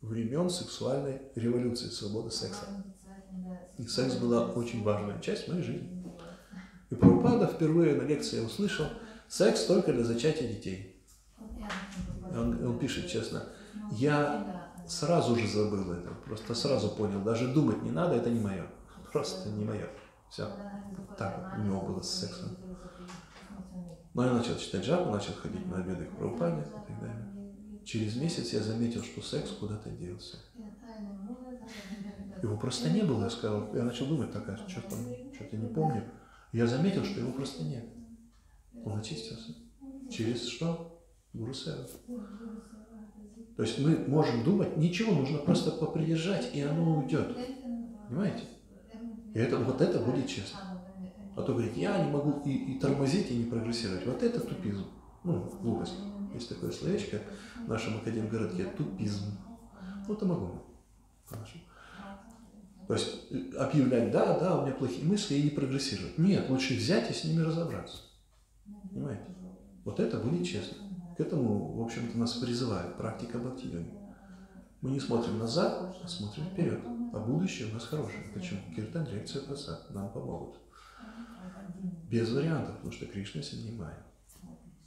времен сексуальной революции, свободы секса. И секс была очень важная часть моей жизни. И Прабхупада впервые на лекции я услышал, секс только для зачатия детей. Он, он пишет честно, я сразу же забыл это, просто сразу понял, даже думать не надо, это не мое, просто не мое. Все. Так у него было с сексом. Но я начал читать джапу, начал ходить на обеды к Прабхупаде и так далее. Через месяц я заметил, что секс куда-то делся. Его просто не было, я сказал, я начал думать, так, а что там, что-то не помню. Я заметил, что его просто нет. Он очистился. Через что? Гуру Сева. То есть мы можем думать, ничего, нужно просто поприезжать, и оно уйдет. Понимаете? И это, вот это будет честно. А то говорит, я не могу и, и тормозить, и не прогрессировать. Вот это тупизм. Ну, глупость. Есть такое словечко в нашем академгородке – тупизм. Ну, это могу. То есть э, объявлять, да, да, у меня плохие мысли и не прогрессировать. Нет, лучше взять и с ними разобраться. Понимаете? Вот это будет честно. К этому, в общем-то, нас призывает практика бхакти Мы не смотрим назад, а смотрим вперед. А будущее у нас хорошее. Почему? Киртан, лекция просад нам помогут. Без вариантов, потому что Кришна снимает.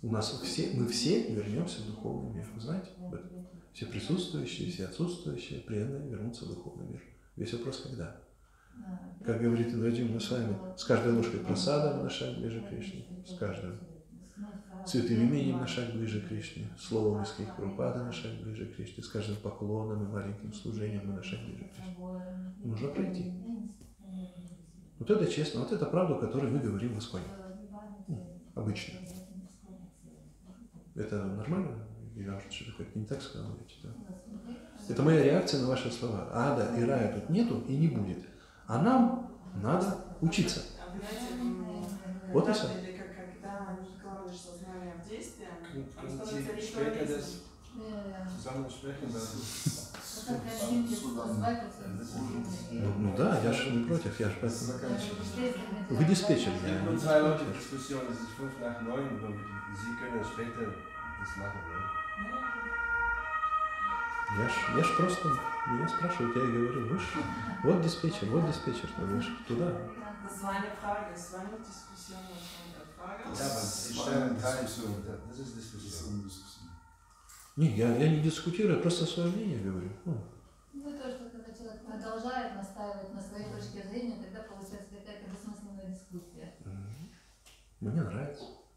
У нас все, мы все вернемся в духовный мир. Вы знаете об этом? Все присутствующие, все отсутствующие, преданные вернутся в духовный мир. Весь вопрос когда? Как говорит Владимир мы с вами, с каждой ложкой просада мы на шаг ближе к Кришне, с каждым святым именем на шаг ближе к Кришне, словом из Прабхупада на шаг ближе к Кришне, с каждым поклоном и маленьким служением мы на шаг ближе к Кришне. Нужно пройти. Вот это честно, вот это правда, которую мы говорим в Исконе. Обычно. Это нормально? Я уже что-то как не так сказал. Да? Это моя реакция на ваши слова. Ада и рая тут нету и не будет. А нам надо учиться. Вот и этап вкладываешь сознание в действие, оно становится ритуализмом. Ну, ну да, я же не против, я же поэтому... Вы диспетчер, Es я не диспетчер. Я ж, я ж просто, меня спрашивают, я и говорю, вы ж, вот диспетчер, вот диспетчер, вы ж туда. Das war eine Frage, es war Diskussion, Не, я, я не дискутирую, я просто свое мнение говорю. Ну, Ну, то, что когда человек продолжает настаивать на своей точке зрения, тогда получается какая-то бессмысленная дискуссия. мне нравится.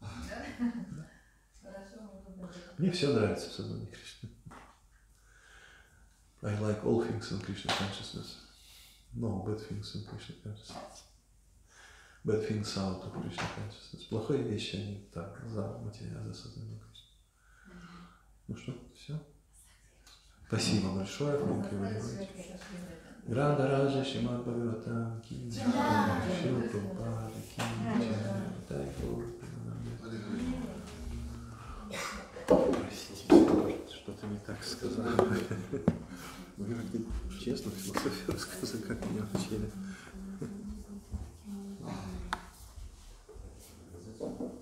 Хорошо. Мне все нравится в сознании Кришны. I like all things in Krishna consciousness. No bad things in Krishna consciousness. Bad things out of Krishna consciousness. Плохие вещи, они так, за материал, за сознание Кришны. Ну что, все? Спасибо большое, Франки Валерьевич. Гранда Раджа Шимат Бхагаватам Ки Джай, Шила Прабхупада Ки Джай, Дай Гаур Предананде. Простите, что-то не так сказал. Как-то честно философию рассказываю, как меня учили. Thank you.